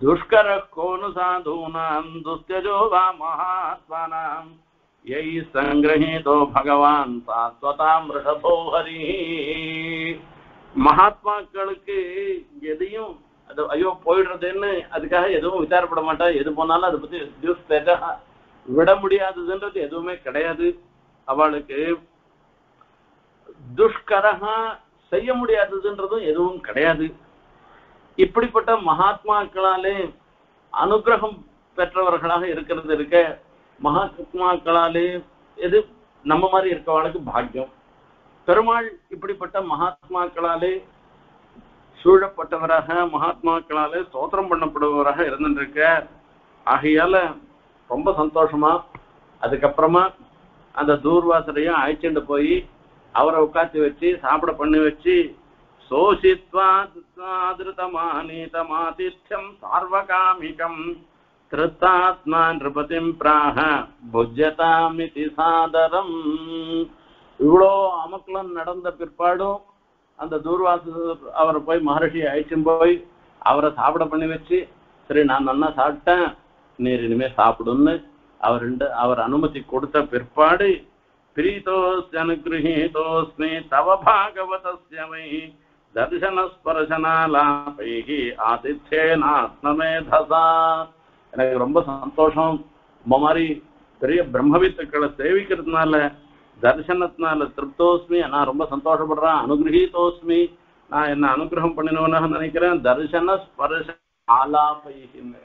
துஷ்கர கோனு சாதூனாம் துஸ்தஜோ வா மகாத்மானாம். யை சங்கிரஹீதோ பகவான் சாத்வதாம் ரிஷபோ ஹரி. மகாத்மாக்களுக்கு எதையும் அது ஐயோ போயிடுறதுன்னு அதுக்காக எதுவும் விசாரப்பட மாட்டா எது போனாலும் அதை பத்தி துஷ்தஜா விட முடியாததுன்றது எதுவுமே கிடையாது. அவளுக்கு துஷ்கரகா செய்ய முடியாததுன்றதும் எதுவும் கிடையாது. இப்படிப்பட்ட மகாத்மாக்களாலே அனுகிரகம் பெற்றவர்களாக இருக்கிறது இருக்க மகாத்மாக்களாலே எது நம்ம மாதிரி இருக்கவளுக்கு பாக்கியம். பெருமாள் இப்படிப்பட்ட மகாத்மாக்களாலே சூழப்பட்டவராக மகாத்மாக்களாலே ஸ்தோத்திரம் பண்ணப்படுபவராக இருந்துருக்க ஆகையால ரொம்ப சந்தோஷமா அதுக்கப்புறமா அந்த தூர்வாசரையும் அழைச்சிட்டு போய் அவரை உட்காந்து வச்சு சாப்பிட பண்ணி வச்சு சோஷித்வாதிருத்தமானீதமாதித்யம் சார்வகாமிகம் திருத்தாத்மா நிருபதிம் பிராக புஜ்யதாமிதி சாதரம். இவ்வளோ அமக்கலம் நடந்த பிற்பாடும் அந்த தூர்வாச அவரை போய் மகர்ஷியை அழைச்சும் போய் அவரை சாப்பிட பண்ணி வச்சு சரி நான் நல்லா சாப்பிட்டேன் நீர் இனிமே சாப்பிடுன்னு அவர் ரெண்டு அவர் அனுமதி கொடுத்த பிற்பாடு பிரீதோஸ்ய அனுகிரகீதோஸ்மி தவ பாகவதஸ்ய மை தர்சன ஸ்பர்சனாலாபைகி ஆதித்யேனாத்மமேதசா. எனக்கு ரொம்ப சந்தோஷம். இந்த மாதிரி பெரிய பிரம்மவித்துக்களை சேவிக்கிறதுனால தரிசனத்தினால திருப்தோஸ்மி. நான் ரொம்ப சந்தோஷப்படுறேன். அனுகிரகீதோஸ்மி. நான் என்ன அனுகிரகம் பண்ணினவனாக நினைக்கிறேன். தரிசன ஸ்பர்ஷ ஆலாபைகின்னு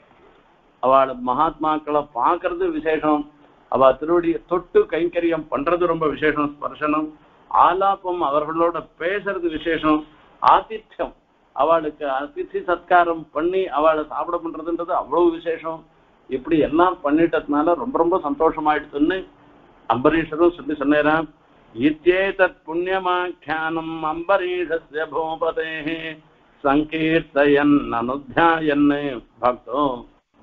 அவள் மகாத்மாக்களை பார்க்கறது விசேஷம். அவ திருவடிய தொட்டு கைங்கரியம் பண்றது ரொம்ப விசேஷம். ஸ்பர்சனம் ஆலாபம் அவர்களோட பேசுறது விசேஷம். ஆதித்யம் அவளுக்கு அதிதி சத்காரம் பண்ணி அவளை சாப்பிட பண்றதுன்றது அவ்வளவு விசேஷம். இப்படி எல்லாம் பண்ணிட்டதுனால ரொம்ப ரொம்ப சந்தோஷமாயிடுதுன்னு அம்பரீஷரும் சொல்லி சொன்னேராம் இத்தேதத் புண்ணியமாக்கியானம் அம்பரீஷஸ்ய பூபதேः சங்கீர்த்தயன் அனுத்தியாயன் பக்தோ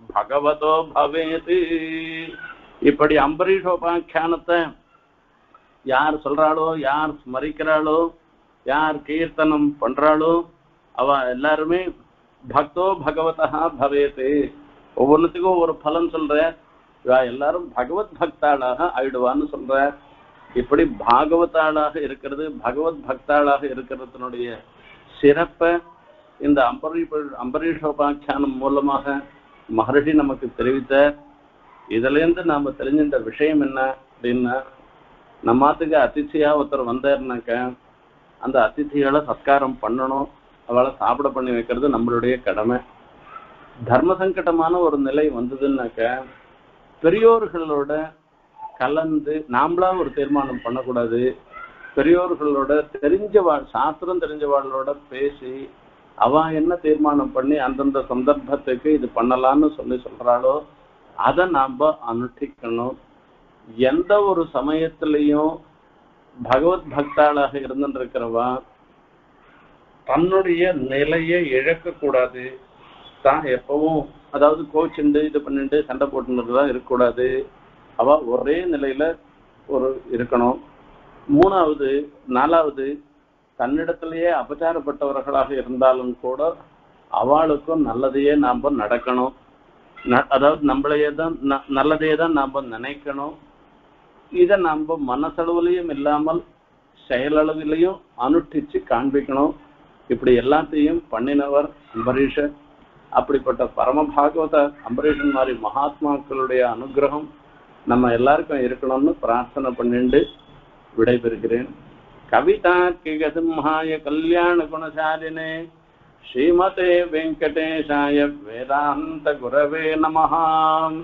பகவதோ பவேத் இப்படி அம்பரீஷோபாக்கியானத்தை யார் சொல்றாளோ யார் ஸ்மரிக்கிறாளோ யார் கீர்த்தனம் பண்றாளோ அவ எல்லாருமே பக்தோ பகவதா பவேத்து ஒவ்வொன்றுத்துக்கும் ஒவ்வொரு பலன் சொல்ற எல்லாரும் பகவத் பக்தாளாக ஆயிடுவான்னு சொல்ற இப்படி பாகவதாளாக இருக்கிறது பகவத் பக்தாளாக இருக்கிறதுனுடைய சிறப்பை இந்த அம்பரீ அம்பரீஷோபாக்கியானம் மூலமாக மகர்ஷி நமக்கு தெரிவித்த இதுல இருந்து நாம தெரிஞ்சின்ற விஷயம் என்ன அப்படின்னா நம்மாத்துக்கு அதிர்ச்சியாக ஒருத்தர் வந்தாருனாக்க அந்த அதிர்ச்சிகளை சத்காரம் பண்ணணும். அவளை சாப்பிட பண்ணி வைக்கிறது நம்மளுடைய கடமை. தர்ம சங்கடமான ஒரு நிலை வந்ததுன்னாக்க பெரியோர்களோட கலந்து நாமளா ஒரு தீர்மானம் பண்ணக்கூடாது. பெரியோர்களோட தெரிஞ்சவாள் சாஸ்திரம் தெரிஞ்சவாளோட பேசி அவ என்ன தீர்மானம் பண்ணி அந்தந்த சந்தர்ப்பத்துக்கு இது பண்ணலாம்னு சொல்லி சொல்றாளோ அதை நாம அனுஷ்டிக்கணும் எந்த ஒரு சமயத்திலையும் பகவத் பக்தாளாக இருந்துருக்கிறவன் தன்னுடைய நிலையை இழக்க கூடாது தான் எப்பவும் அதாவது கோச்சுண்டு இது பண்ணிட்டு சண்டை போட்டுன்னு தான் இருக்கக்கூடாது. அவ ஒரே நிலையில ஒரு இருக்கணும். மூணாவது நாலாவது தன்னிடத்திலேயே அபச்சாரப்பட்டவர்களாக இருந்தாலும் கூட அவளுக்கும் நல்லதையே நாம் நடக்கணும். ந- அதாவது நம்மளையே தான் ந- நல்லதையே தான் நாம் நினைக்கணும். இதை நாம் மனசளவுலையும் இல்லாமல் செயலளவிலையும் அனுஷ்டிச்சு காண்பிக்கணும். இப்படி எல்லாத்தையும் பண்ணினவர் அம்பரீஷர். அப்படிப்பட்ட பரம பாகவத அம்பரீஷன் மாதிரி மகாத்மாக்களுடைய அனுகிரகம் நம்ம எல்லாருக்கும் இருக்கணும்னு பிரார்த்தனை பண்ணிண்டு விடைபெறுகிறேன். கவிதா கிகசிம்ஹாய கல்யாண குணசாலினே ஸ்ரீமதே வெங்கடேஷாய வேதாந்த குரவே நமஹாம்.